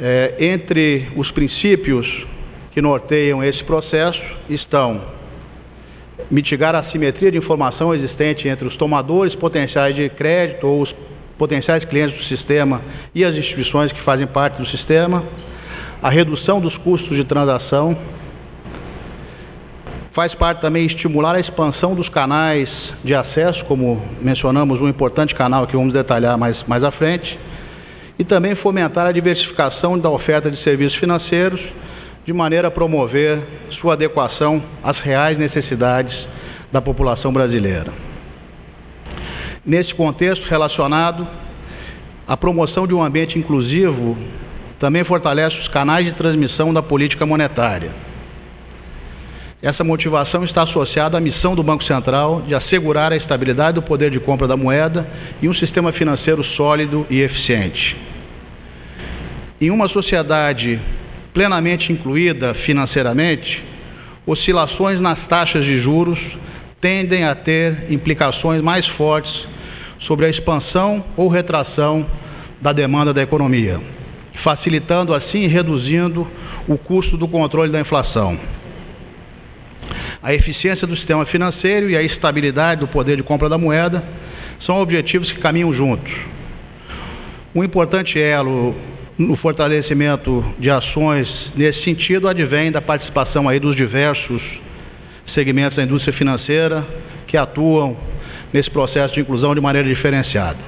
É, entre os princípios que norteiam esse processo estão mitigar a assimetria de informação existente entre os tomadores potenciais de crédito ou os potenciais clientes do sistema e as instituições que fazem parte do sistema, a redução dos custos de transação, faz parte também estimular a expansão dos canais de acesso, como mencionamos um importante canal que vamos detalhar mais, mais à frente, e também fomentar a diversificação da oferta de serviços financeiros de maneira a promover sua adequação às reais necessidades da população brasileira. Nesse contexto relacionado, a promoção de um ambiente inclusivo também fortalece os canais de transmissão da política monetária. Essa motivação está associada à missão do Banco Central de assegurar a estabilidade do poder de compra da moeda e um sistema financeiro sólido e eficiente. Em uma sociedade plenamente incluída financeiramente, oscilações nas taxas de juros tendem a ter implicações mais fortes sobre a expansão ou retração da demanda da economia, facilitando assim e reduzindo o custo do controle da inflação. A eficiência do sistema financeiro e a estabilidade do poder de compra da moeda são objetivos que caminham juntos. Um importante elo no fortalecimento de ações nesse sentido advém da participação aí dos diversos segmentos da indústria financeira que atuam nesse processo de inclusão de maneira diferenciada.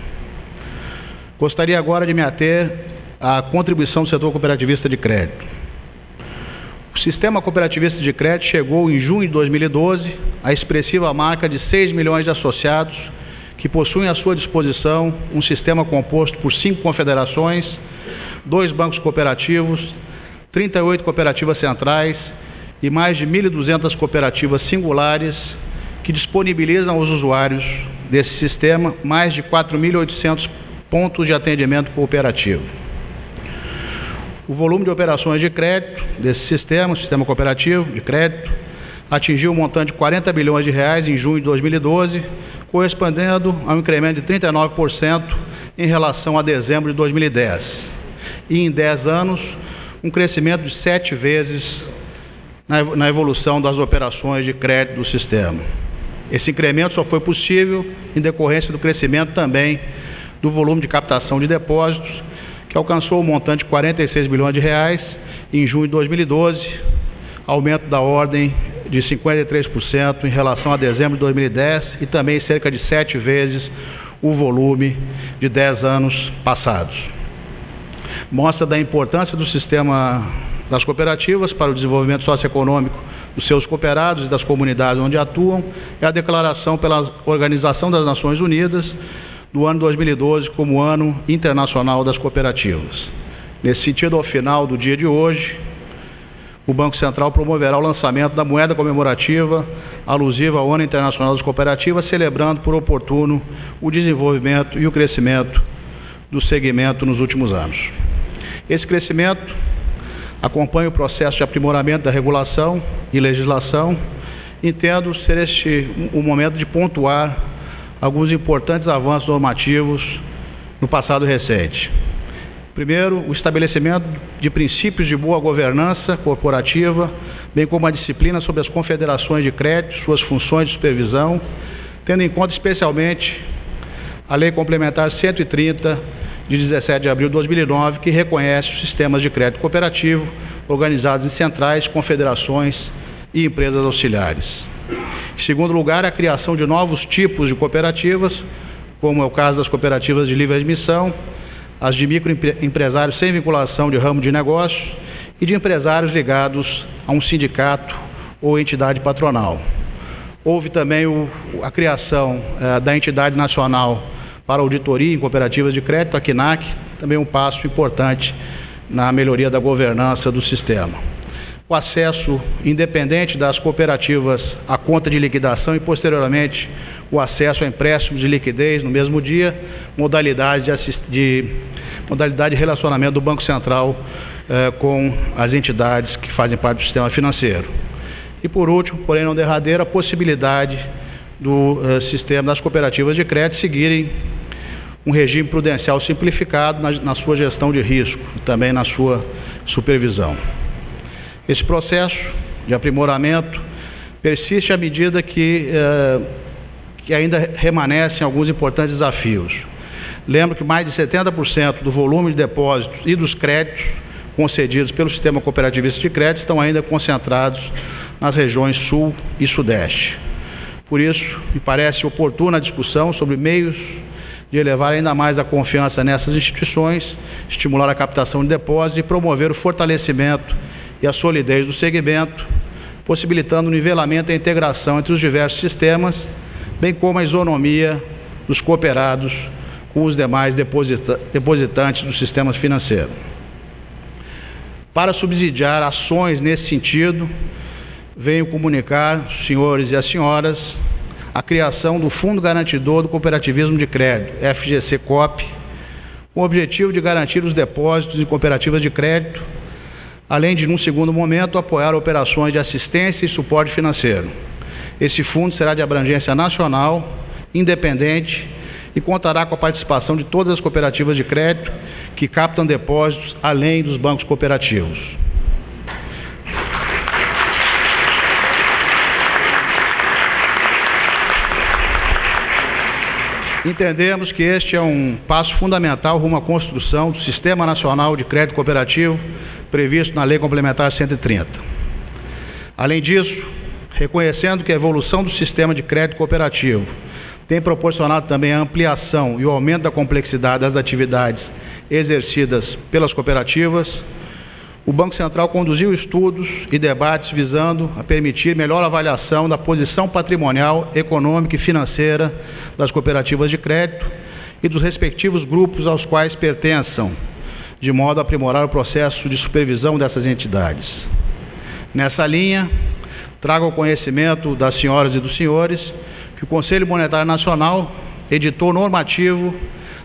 Gostaria agora de me ater à contribuição do setor cooperativista de crédito. O sistema cooperativista de crédito chegou em junho de 2012 à expressiva marca de 6 milhões de associados que possuem à sua disposição um sistema composto por cinco confederações dois bancos cooperativos, 38 cooperativas centrais e mais de 1.200 cooperativas singulares que disponibilizam aos usuários desse sistema mais de 4.800 pontos de atendimento cooperativo. O volume de operações de crédito desse sistema, sistema cooperativo de crédito, atingiu um montante de 40 bilhões de reais em junho de 2012, correspondendo a um incremento de 39% em relação a dezembro de 2010. E em 10 anos, um crescimento de sete vezes na evolução das operações de crédito do sistema. Esse incremento só foi possível em decorrência do crescimento também do volume de captação de depósitos, que alcançou o um montante de 46 bilhões de reais em junho de 2012, aumento da ordem de 53% em relação a dezembro de 2010 e também cerca de sete vezes o volume de 10 anos passados. Mostra da importância do sistema das cooperativas para o desenvolvimento socioeconômico dos seus cooperados e das comunidades onde atuam é a declaração pela Organização das Nações Unidas do ano 2012 como Ano Internacional das Cooperativas. Nesse sentido, ao final do dia de hoje, o Banco Central promoverá o lançamento da moeda comemorativa alusiva ao Ano Internacional das Cooperativas, celebrando por oportuno o desenvolvimento e o crescimento do segmento nos últimos anos. Esse crescimento acompanha o processo de aprimoramento da regulação e legislação. Entendo ser este o momento de pontuar alguns importantes avanços normativos no passado recente. Primeiro, o estabelecimento de princípios de boa governança corporativa, bem como a disciplina sobre as confederações de crédito, suas funções de supervisão, tendo em conta especialmente a Lei Complementar 130 de 17 de abril de 2009, que reconhece os sistemas de crédito cooperativo organizados em centrais, confederações e empresas auxiliares. Em segundo lugar, a criação de novos tipos de cooperativas, como é o caso das cooperativas de livre admissão, as de microempresários sem vinculação de ramo de negócio e de empresários ligados a um sindicato ou entidade patronal. Houve também o, a criação eh, da Entidade Nacional para Auditoria em Cooperativas de Crédito, a CNAC, também um passo importante na melhoria da governança do sistema. O acesso independente das cooperativas à conta de liquidação e, posteriormente, o acesso a empréstimos de liquidez no mesmo dia, modalidade de, assist... de, modalidade de relacionamento do Banco Central eh, com as entidades que fazem parte do sistema financeiro. E por último, porém não derradeira, a possibilidade do eh, sistema das cooperativas de crédito seguirem um regime prudencial simplificado na, na sua gestão de risco, também na sua supervisão. Esse processo de aprimoramento persiste à medida que eh, que ainda remanescem alguns importantes desafios. Lembro que mais de 70% do volume de depósitos e dos créditos concedidos pelo sistema cooperativista de crédito estão ainda concentrados nas regiões sul e sudeste. Por isso, me parece oportuna a discussão sobre meios de elevar ainda mais a confiança nessas instituições, estimular a captação de depósitos e promover o fortalecimento e a solidez do segmento, possibilitando o nivelamento e a integração entre os diversos sistemas bem como a isonomia dos cooperados com os demais deposita depositantes do sistema financeiro. Para subsidiar ações nesse sentido, venho comunicar, senhores e as senhoras, a criação do Fundo Garantidor do Cooperativismo de Crédito, FGC-COP, com o objetivo de garantir os depósitos em cooperativas de crédito, além de, num segundo momento, apoiar operações de assistência e suporte financeiro. Esse fundo será de abrangência nacional, independente e contará com a participação de todas as cooperativas de crédito que captam depósitos além dos bancos cooperativos. Entendemos que este é um passo fundamental rumo à construção do Sistema Nacional de Crédito Cooperativo previsto na Lei Complementar 130. Além disso, reconhecendo que a evolução do sistema de crédito cooperativo tem proporcionado também a ampliação e o aumento da complexidade das atividades exercidas pelas cooperativas, o Banco Central conduziu estudos e debates visando a permitir melhor avaliação da posição patrimonial, econômica e financeira das cooperativas de crédito e dos respectivos grupos aos quais pertençam, de modo a aprimorar o processo de supervisão dessas entidades. Nessa linha, trago ao conhecimento das senhoras e dos senhores que o Conselho Monetário Nacional editou normativo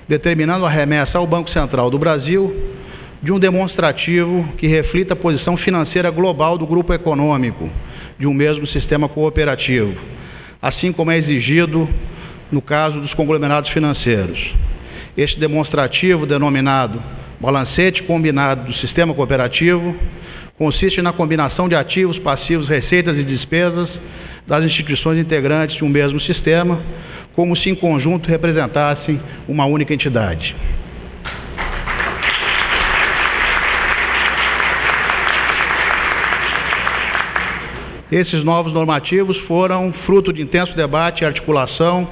determinando a remessa ao Banco Central do Brasil de um demonstrativo que reflita a posição financeira global do grupo econômico de um mesmo sistema cooperativo, assim como é exigido no caso dos conglomerados financeiros. Este demonstrativo, denominado balancete combinado do sistema cooperativo, consiste na combinação de ativos, passivos, receitas e despesas das instituições integrantes de um mesmo sistema, como se em conjunto representassem uma única entidade. Esses novos normativos foram fruto de intenso debate e articulação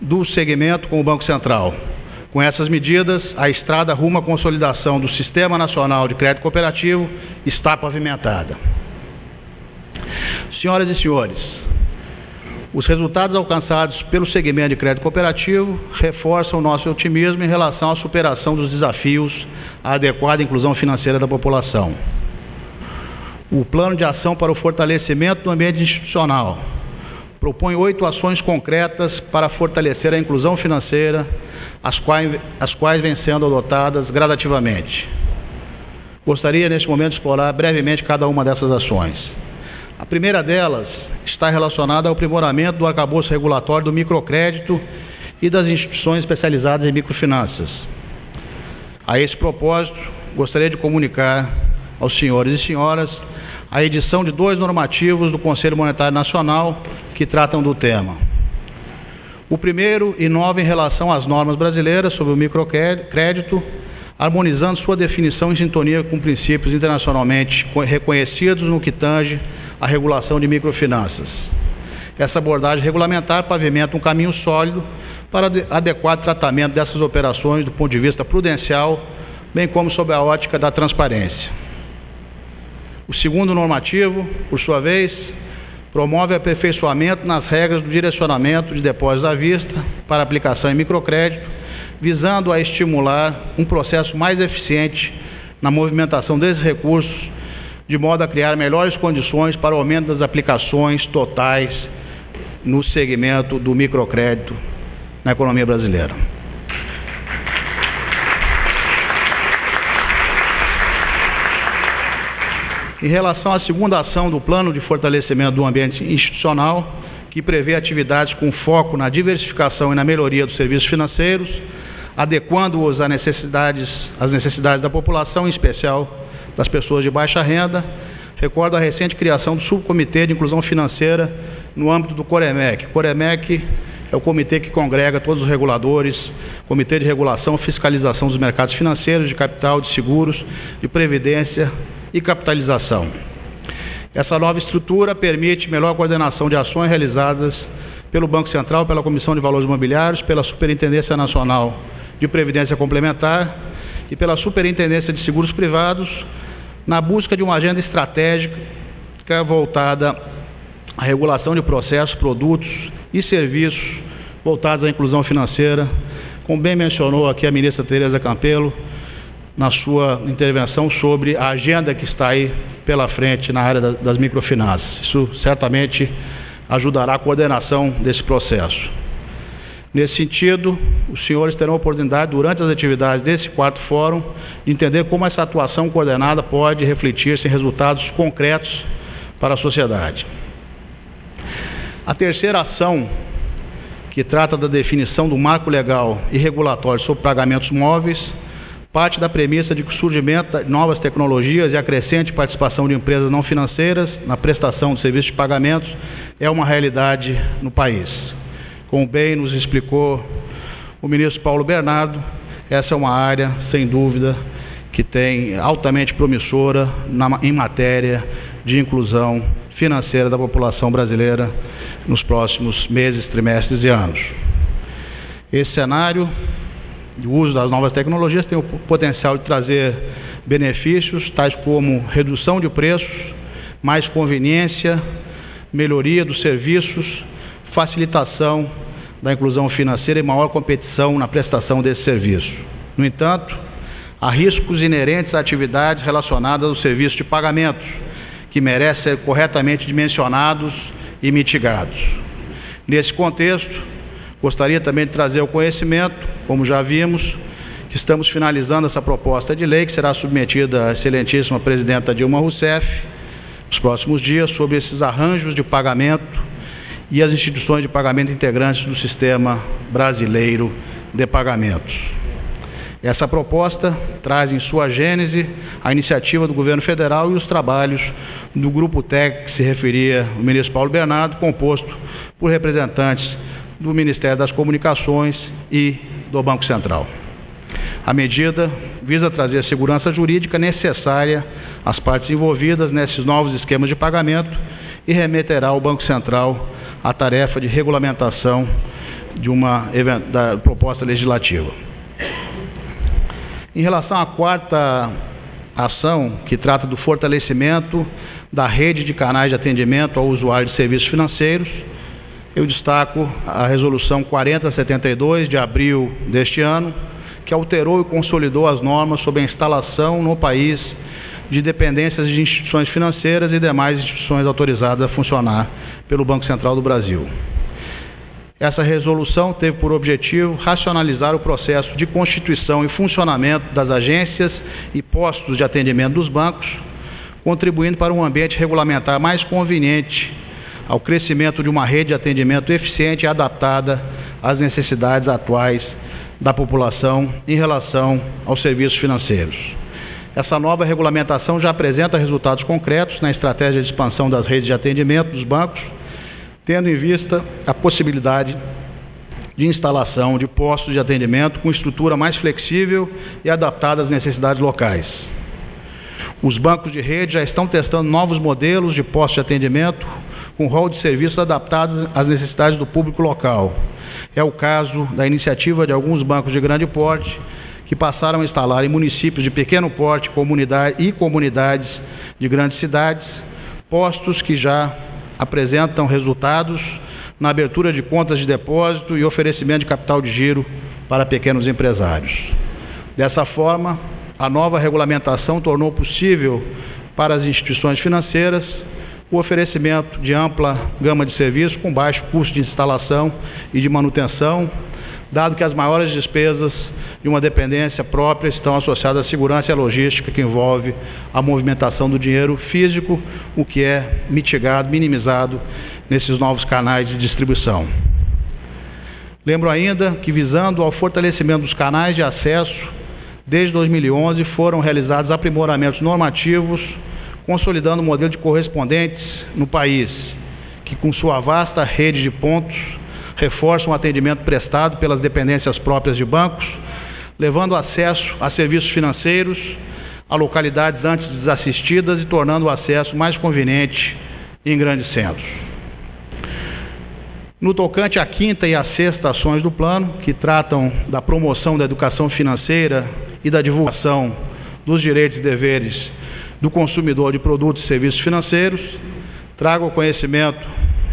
do segmento com o Banco Central. Com essas medidas, a estrada rumo à consolidação do Sistema Nacional de Crédito Cooperativo está pavimentada. Senhoras e senhores, os resultados alcançados pelo segmento de crédito cooperativo reforçam o nosso otimismo em relação à superação dos desafios à adequada inclusão financeira da população o Plano de Ação para o Fortalecimento do Ambiente Institucional propõe oito ações concretas para fortalecer a inclusão financeira, as quais, as quais vêm sendo adotadas gradativamente. Gostaria, neste momento, de explorar brevemente cada uma dessas ações. A primeira delas está relacionada ao aprimoramento do arcabouço regulatório do microcrédito e das instituições especializadas em microfinanças. A esse propósito, gostaria de comunicar aos senhores e senhoras a edição de dois normativos do Conselho Monetário Nacional que tratam do tema. O primeiro inova em relação às normas brasileiras sobre o microcrédito, harmonizando sua definição em sintonia com princípios internacionalmente reconhecidos no que tange à regulação de microfinanças. Essa abordagem regulamentar pavimenta um caminho sólido para adequado tratamento dessas operações do ponto de vista prudencial, bem como sob a ótica da transparência. O segundo normativo, por sua vez, promove aperfeiçoamento nas regras do direcionamento de depósitos à vista para aplicação em microcrédito, visando a estimular um processo mais eficiente na movimentação desses recursos, de modo a criar melhores condições para o aumento das aplicações totais no segmento do microcrédito na economia brasileira. Em relação à segunda ação do Plano de Fortalecimento do Ambiente Institucional, que prevê atividades com foco na diversificação e na melhoria dos serviços financeiros, adequando-os às necessidades, às necessidades da população, em especial das pessoas de baixa renda, recordo a recente criação do Subcomitê de Inclusão Financeira no âmbito do Coremec. Coremec é o comitê que congrega todos os reguladores, Comitê de Regulação e Fiscalização dos Mercados Financeiros, de Capital, de Seguros, de Previdência e capitalização. Essa nova estrutura permite melhor coordenação de ações realizadas pelo Banco Central, pela Comissão de Valores Imobiliários, pela Superintendência Nacional de Previdência Complementar e pela Superintendência de Seguros Privados, na busca de uma agenda estratégica voltada à regulação de processos, produtos e serviços voltados à inclusão financeira, como bem mencionou aqui a ministra Tereza Campelo, na sua intervenção sobre a agenda que está aí pela frente na área das microfinanças. Isso certamente ajudará a coordenação desse processo. Nesse sentido, os senhores terão a oportunidade, durante as atividades desse quarto fórum, de entender como essa atuação coordenada pode refletir-se em resultados concretos para a sociedade. A terceira ação, que trata da definição do marco legal e regulatório sobre pagamentos móveis, parte da premissa de que o surgimento de novas tecnologias e a crescente participação de empresas não financeiras na prestação de serviços de pagamentos é uma realidade no país. Como bem nos explicou o ministro Paulo Bernardo, essa é uma área, sem dúvida, que tem altamente promissora na, em matéria de inclusão financeira da população brasileira nos próximos meses, trimestres e anos. Esse cenário o uso das novas tecnologias tem o potencial de trazer benefícios, tais como redução de preços, mais conveniência, melhoria dos serviços, facilitação da inclusão financeira e maior competição na prestação desse serviço. No entanto, há riscos inerentes a atividades relacionadas ao serviço de pagamentos, que merecem ser corretamente dimensionados e mitigados. Nesse contexto, gostaria também de trazer ao conhecimento, como já vimos, que estamos finalizando essa proposta de lei que será submetida à excelentíssima presidenta Dilma Rousseff nos próximos dias sobre esses arranjos de pagamento e as instituições de pagamento integrantes do sistema brasileiro de pagamentos. Essa proposta traz em sua gênese a iniciativa do governo federal e os trabalhos do grupo técnico que se referia o ministro Paulo Bernardo, composto por representantes do Ministério das Comunicações e do Banco Central. A medida visa trazer a segurança jurídica necessária às partes envolvidas nesses novos esquemas de pagamento e remeterá ao Banco Central a tarefa de regulamentação de uma da proposta legislativa. Em relação à quarta ação, que trata do fortalecimento da rede de canais de atendimento ao usuário de serviços financeiros, eu destaco a resolução 4072 de abril deste ano, que alterou e consolidou as normas sobre a instalação no país de dependências de instituições financeiras e demais instituições autorizadas a funcionar pelo Banco Central do Brasil. Essa resolução teve por objetivo racionalizar o processo de constituição e funcionamento das agências e postos de atendimento dos bancos, contribuindo para um ambiente regulamentar mais conveniente ao crescimento de uma rede de atendimento eficiente e adaptada às necessidades atuais da população em relação aos serviços financeiros. Essa nova regulamentação já apresenta resultados concretos na estratégia de expansão das redes de atendimento dos bancos tendo em vista a possibilidade de instalação de postos de atendimento com estrutura mais flexível e adaptada às necessidades locais. Os bancos de rede já estão testando novos modelos de postos de atendimento com rol de serviços adaptados às necessidades do público local. É o caso da iniciativa de alguns bancos de grande porte que passaram a instalar em municípios de pequeno porte comunidade, e comunidades de grandes cidades postos que já apresentam resultados na abertura de contas de depósito e oferecimento de capital de giro para pequenos empresários. Dessa forma, a nova regulamentação tornou possível para as instituições financeiras o oferecimento de ampla gama de serviços com baixo custo de instalação e de manutenção, dado que as maiores despesas de uma dependência própria estão associadas à segurança e à logística que envolve a movimentação do dinheiro físico, o que é mitigado, minimizado nesses novos canais de distribuição. Lembro ainda que, visando ao fortalecimento dos canais de acesso, desde 2011 foram realizados aprimoramentos normativos, consolidando o modelo de correspondentes no país, que, com sua vasta rede de pontos, reforçam o atendimento prestado pelas dependências próprias de bancos, levando acesso a serviços financeiros a localidades antes desassistidas e tornando o acesso mais conveniente em grandes centros. No tocante à quinta e à sexta ações do plano, que tratam da promoção da educação financeira e da divulgação dos direitos e deveres do consumidor de produtos e serviços financeiros, trago ao conhecimento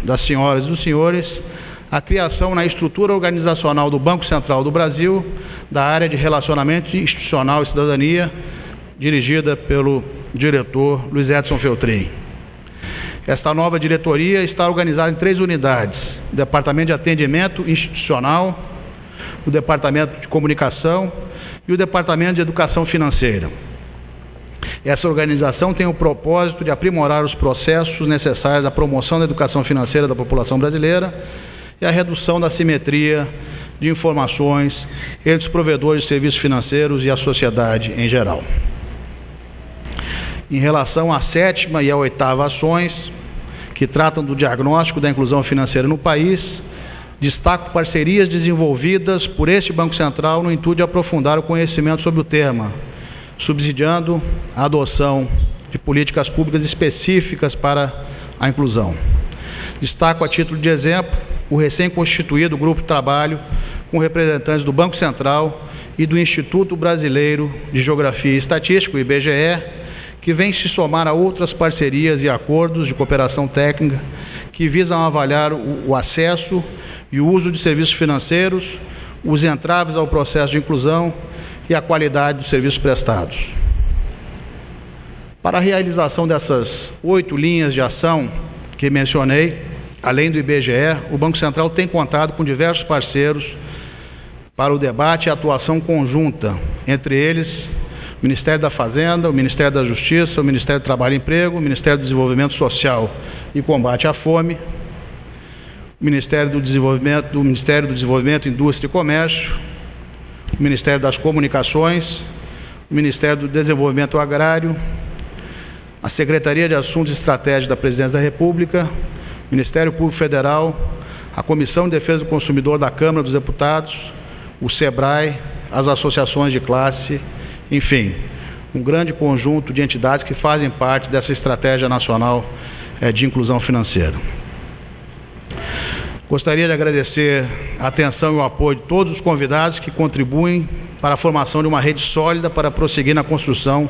das senhoras e dos senhores a criação na estrutura organizacional do Banco Central do Brasil da área de relacionamento institucional e cidadania, dirigida pelo diretor Luiz Edson Feltrin. Esta nova diretoria está organizada em três unidades: o Departamento de Atendimento Institucional, o Departamento de Comunicação e o Departamento de Educação Financeira. Essa organização tem o propósito de aprimorar os processos necessários à promoção da educação financeira da população brasileira e a redução da simetria de informações entre os provedores de serviços financeiros e a sociedade em geral. Em relação à sétima e à oitava ações, que tratam do diagnóstico da inclusão financeira no país, destaco parcerias desenvolvidas por este Banco Central no intuito de aprofundar o conhecimento sobre o tema, subsidiando a adoção de políticas públicas específicas para a inclusão. Destaco a título de exemplo o recém-constituído grupo de trabalho com representantes do Banco Central e do Instituto Brasileiro de Geografia e Estatística, o IBGE, que vem se somar a outras parcerias e acordos de cooperação técnica que visam avaliar o acesso e o uso de serviços financeiros, os entraves ao processo de inclusão e a qualidade dos serviços prestados. Para a realização dessas oito linhas de ação que mencionei, além do IBGE, o Banco Central tem contado com diversos parceiros para o debate e atuação conjunta, entre eles o Ministério da Fazenda, o Ministério da Justiça, o Ministério do Trabalho e Emprego, o Ministério do Desenvolvimento Social e Combate à Fome, o Ministério do Desenvolvimento, Ministério do Desenvolvimento, Indústria e Comércio, o Ministério das Comunicações, o Ministério do Desenvolvimento Agrário, a Secretaria de Assuntos Estratégicos da Presidência da República, o Ministério Público Federal, a Comissão de Defesa do Consumidor da Câmara dos Deputados, o SEBRAE, as associações de classe enfim, um grande conjunto de entidades que fazem parte dessa estratégia nacional é, de inclusão financeira. Gostaria de agradecer a atenção e o apoio de todos os convidados que contribuem para a formação de uma rede sólida para prosseguir na construção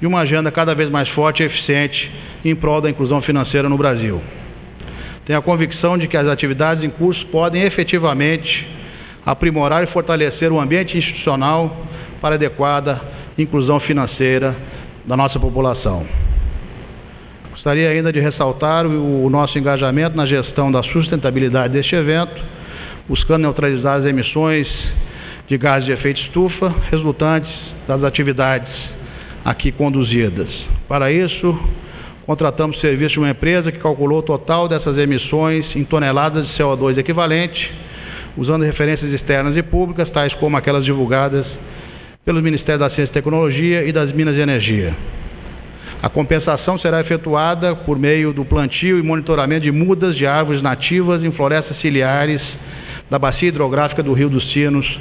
de uma agenda cada vez mais forte e eficiente em prol da inclusão financeira no Brasil. Tenho a convicção de que as atividades em curso podem efetivamente aprimorar e fortalecer o ambiente institucional para adequada inclusão financeira da nossa população. Gostaria ainda de ressaltar o, nosso engajamento na gestão da sustentabilidade deste evento, buscando neutralizar as emissões de gases de efeito estufa resultantes das atividades aqui conduzidas. Para isso, contratamos o serviço de uma empresa que calculou o total dessas emissões em toneladas de CO2 equivalente, usando referências externas e públicas, tais como aquelas divulgadas pelo Ministério da Ciência e Tecnologia e das Minas e Energia. A compensação será efetuada por meio do plantio e monitoramento de mudas de árvores nativas em florestas ciliares da bacia hidrográfica do Rio dos Sinos,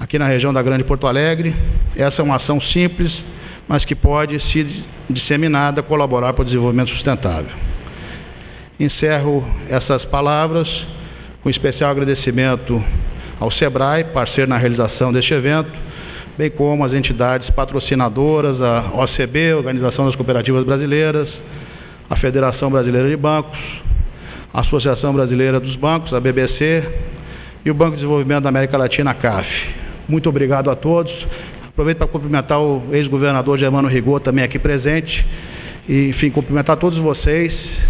aqui na região da Grande Porto Alegre. Essa é uma ação simples, mas que pode, se disseminada, colaborar para o desenvolvimento sustentável. Encerro essas palavras com especial agradecimento ao SEBRAE, parceiro na realização deste evento, bem como as entidades patrocinadoras, a OCB, Organização das Cooperativas Brasileiras, a Federação Brasileira de Bancos, a Associação Brasileira dos Bancos, a BBC, e o Banco de Desenvolvimento da América Latina, CAF. Muito obrigado a todos. Aproveito para cumprimentar o ex-governador Germano Rigor, também aqui presente. E, enfim, cumprimentar todos vocês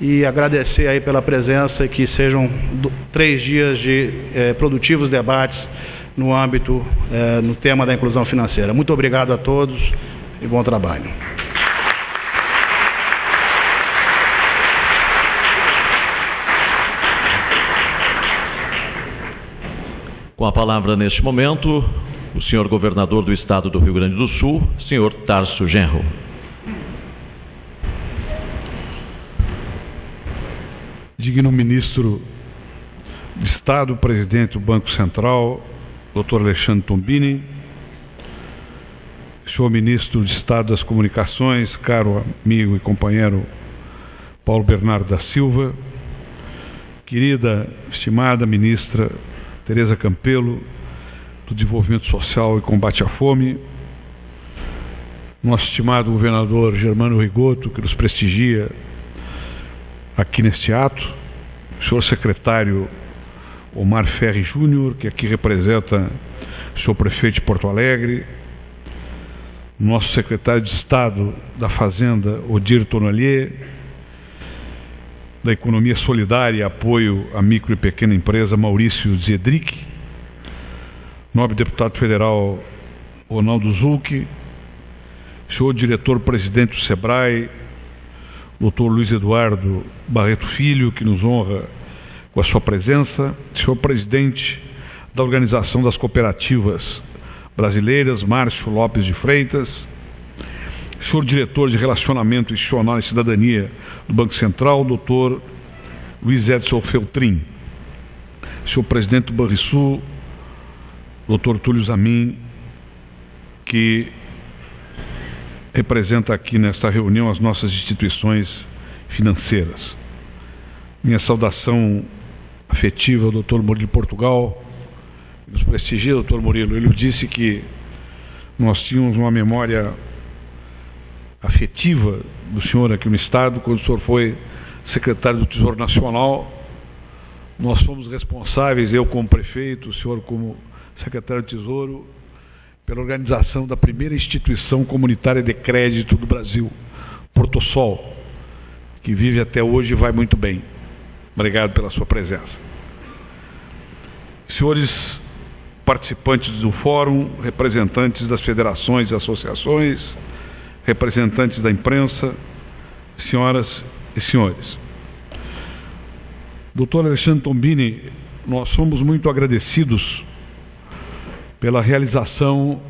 e agradecer aí pela presença e que sejam três dias de eh, produtivos debates no âmbito, eh, no tema da inclusão financeira. Muito obrigado a todos e bom trabalho. Com a palavra neste momento, o senhor governador do estado do Rio Grande do Sul, senhor Tarso Genro. Digno ministro de Estado, presidente do Banco Central, doutor Alexandre Tombini, senhor ministro de Estado das Comunicações, caro amigo e companheiro Paulo Bernardo da Silva, querida, estimada ministra Tereza Campelo, do Desenvolvimento Social e Combate à Fome, nosso estimado governador Germano Rigoto, que nos prestigia aqui neste ato, senhor secretário Omar Ferri Júnior, que aqui representa o senhor prefeito de Porto Alegre, nosso secretário de Estado da Fazenda, Odir Tonalier, da Economia Solidária e Apoio à Micro e Pequena Empresa, Maurício Zedrick, nobre deputado federal Ronaldo Zulck, senhor diretor-presidente do SEBRAE, doutor Luiz Eduardo Barreto Filho, que nos honra com a sua presença, senhor presidente da Organização das Cooperativas Brasileiras, Márcio Lopes de Freitas, senhor diretor de Relacionamento Institucional e Cidadania do Banco Central, doutor Luiz Edson Feltrin, senhor presidente do Banrisul, doutor Túlio Zamin, que representa aqui nesta reunião as nossas instituições financeiras. Minha saudação afetiva ao doutor Murilo Portugal, nos prestigia, doutor Murilo. Ele disse que nós tínhamos uma memória afetiva do senhor aqui no Estado, quando o senhor foi secretário do Tesouro Nacional. Nós fomos responsáveis, eu como prefeito, o senhor como secretário do Tesouro, pela organização da primeira instituição comunitária de crédito do Brasil, Portosol, que vive até hoje e vai muito bem. Obrigado pela sua presença. Senhores participantes do fórum, representantes das federações e associações, representantes da imprensa, senhoras e senhores. Doutor Alexandre Tombini, nós somos muito agradecidos pela realização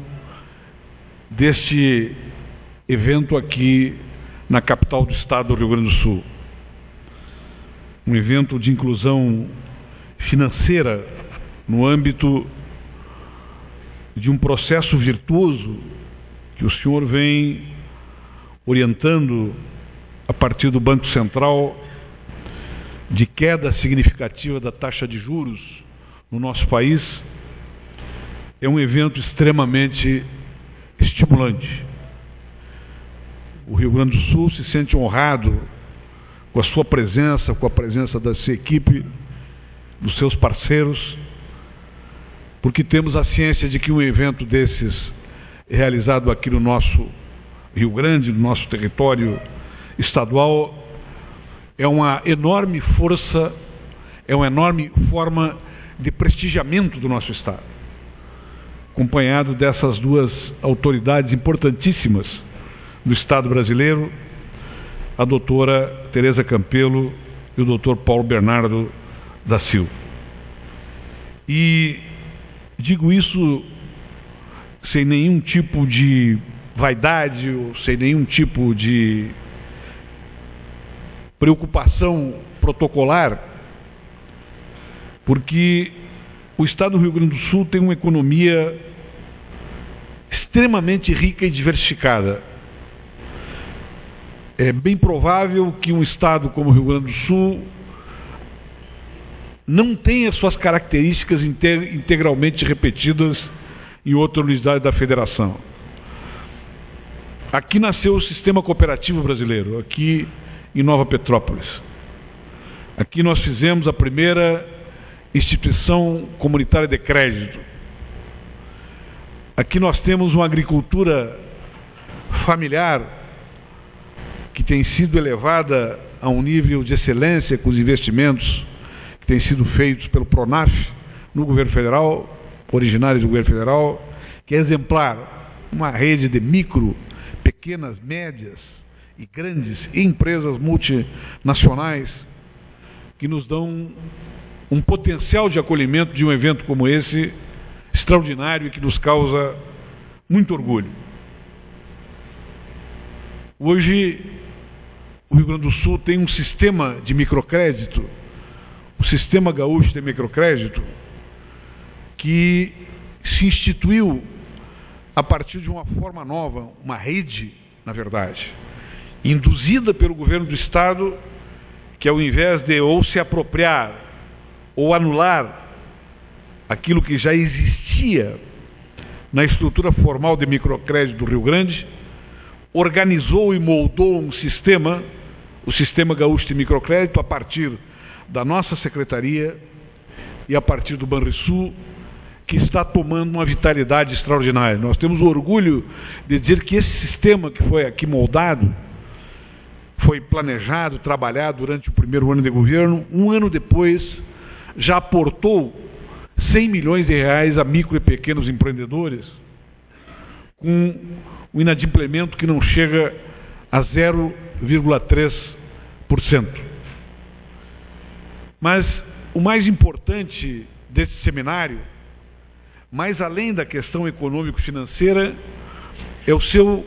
deste evento aqui na capital do estado do Rio Grande do Sul. Um evento de inclusão financeira no âmbito de um processo virtuoso que o senhor vem orientando a partir do Banco Central de queda significativa da taxa de juros no nosso país, é um evento extremamente estimulante. O Rio Grande do Sul se sente honrado com a sua presença, com a presença da sua equipe, dos seus parceiros, porque temos a ciência de que um evento desses realizado aqui no nosso Rio Grande, no nosso território estadual, é uma enorme força, é uma enorme forma de prestigiamento do nosso Estado. Acompanhado dessas duas autoridades importantíssimas do Estado brasileiro, a doutora Tereza Campelo e o doutor Paulo Bernardo da Silva. E digo isso sem nenhum tipo de vaidade, sem nenhum tipo de preocupação protocolar, porque o estado do Rio Grande do Sul tem uma economia extremamente rica e diversificada. É bem provável que um estado como o Rio Grande do Sul não tenha suas características integralmente repetidas em outra unidade da federação. Aqui nasceu o sistema cooperativo brasileiro. Aqui em Nova Petrópolis. Aqui nós fizemos a primeira instituição comunitária de crédito. Aqui nós temos uma agricultura familiar que tem sido elevada a um nível de excelência com os investimentos que têm sido feitos pelo Pronaf no governo federal, originários do governo federal, que é exemplar, uma rede de micro, pequenas, médias e grandes empresas multinacionais que nos dão um potencial de acolhimento de um evento como esse extraordinário e que nos causa muito orgulho. Hoje, o Rio Grande do Sul tem um sistema de microcrédito, o Sistema Gaúcho de Microcrédito, que se instituiu a partir de uma forma nova, uma rede, na verdade induzida pelo governo do Estado, que ao invés de ou se apropriar ou anular aquilo que já existia na estrutura formal de microcrédito do Rio Grande, organizou e moldou um sistema, o Sistema Gaúcho de Microcrédito, a partir da nossa secretaria e a partir do Banrisul, que está tomando uma vitalidade extraordinária. Nós temos o orgulho de dizer que esse sistema que foi aqui moldado, foi planejado, trabalhado durante o primeiro ano de governo, um ano depois já aportou 100 milhões de reais a micro e pequenos empreendedores, com um inadimplemento que não chega a 0,3%. Mas o mais importante desse seminário, mais além da questão econômico-financeira, é o seu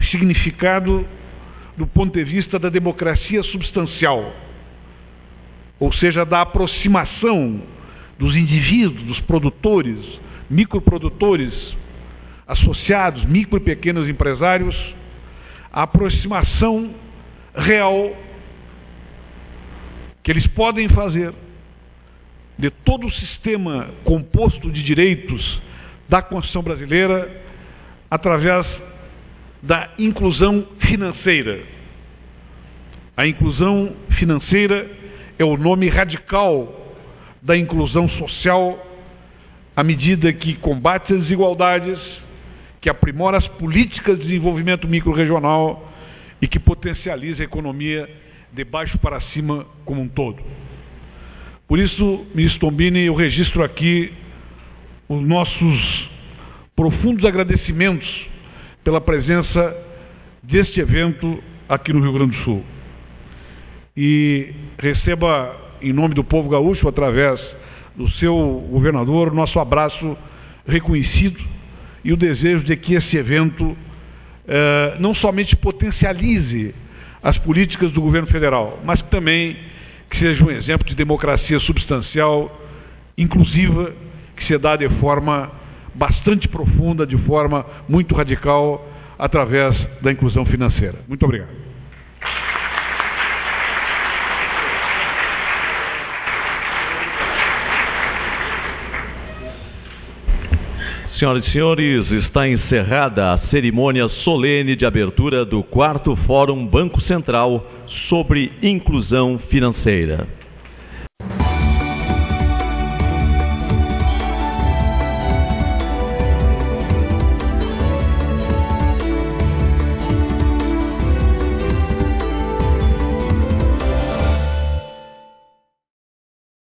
significado do ponto de vista da democracia substancial, ou seja, da aproximação dos indivíduos, dos produtores, microprodutores, associados, micro e pequenos empresários, a aproximação real que eles podem fazer de todo o sistema composto de direitos da Constituição brasileira através da inclusão financeira. A inclusão financeira é o nome radical da inclusão social à medida que combate as desigualdades, que aprimora as políticas de desenvolvimento microrregional e que potencializa a economia de baixo para cima como um todo. Por isso, ministro Tombini, eu registro aqui os nossos profundos agradecimentos pela presença deste evento aqui no Rio Grande do Sul. E receba, em nome do povo gaúcho, através do seu governador, o nosso abraço reconhecido e o desejo de que esse evento eh, não somente potencialize as políticas do governo federal, mas também que seja um exemplo de democracia substancial, inclusiva, que se dá de forma bastante profunda, de forma muito radical, através da inclusão financeira. Muito obrigado. Senhoras e senhores, está encerrada a cerimônia solene de abertura do quarto Fórum Banco Central sobre Inclusão Financeira.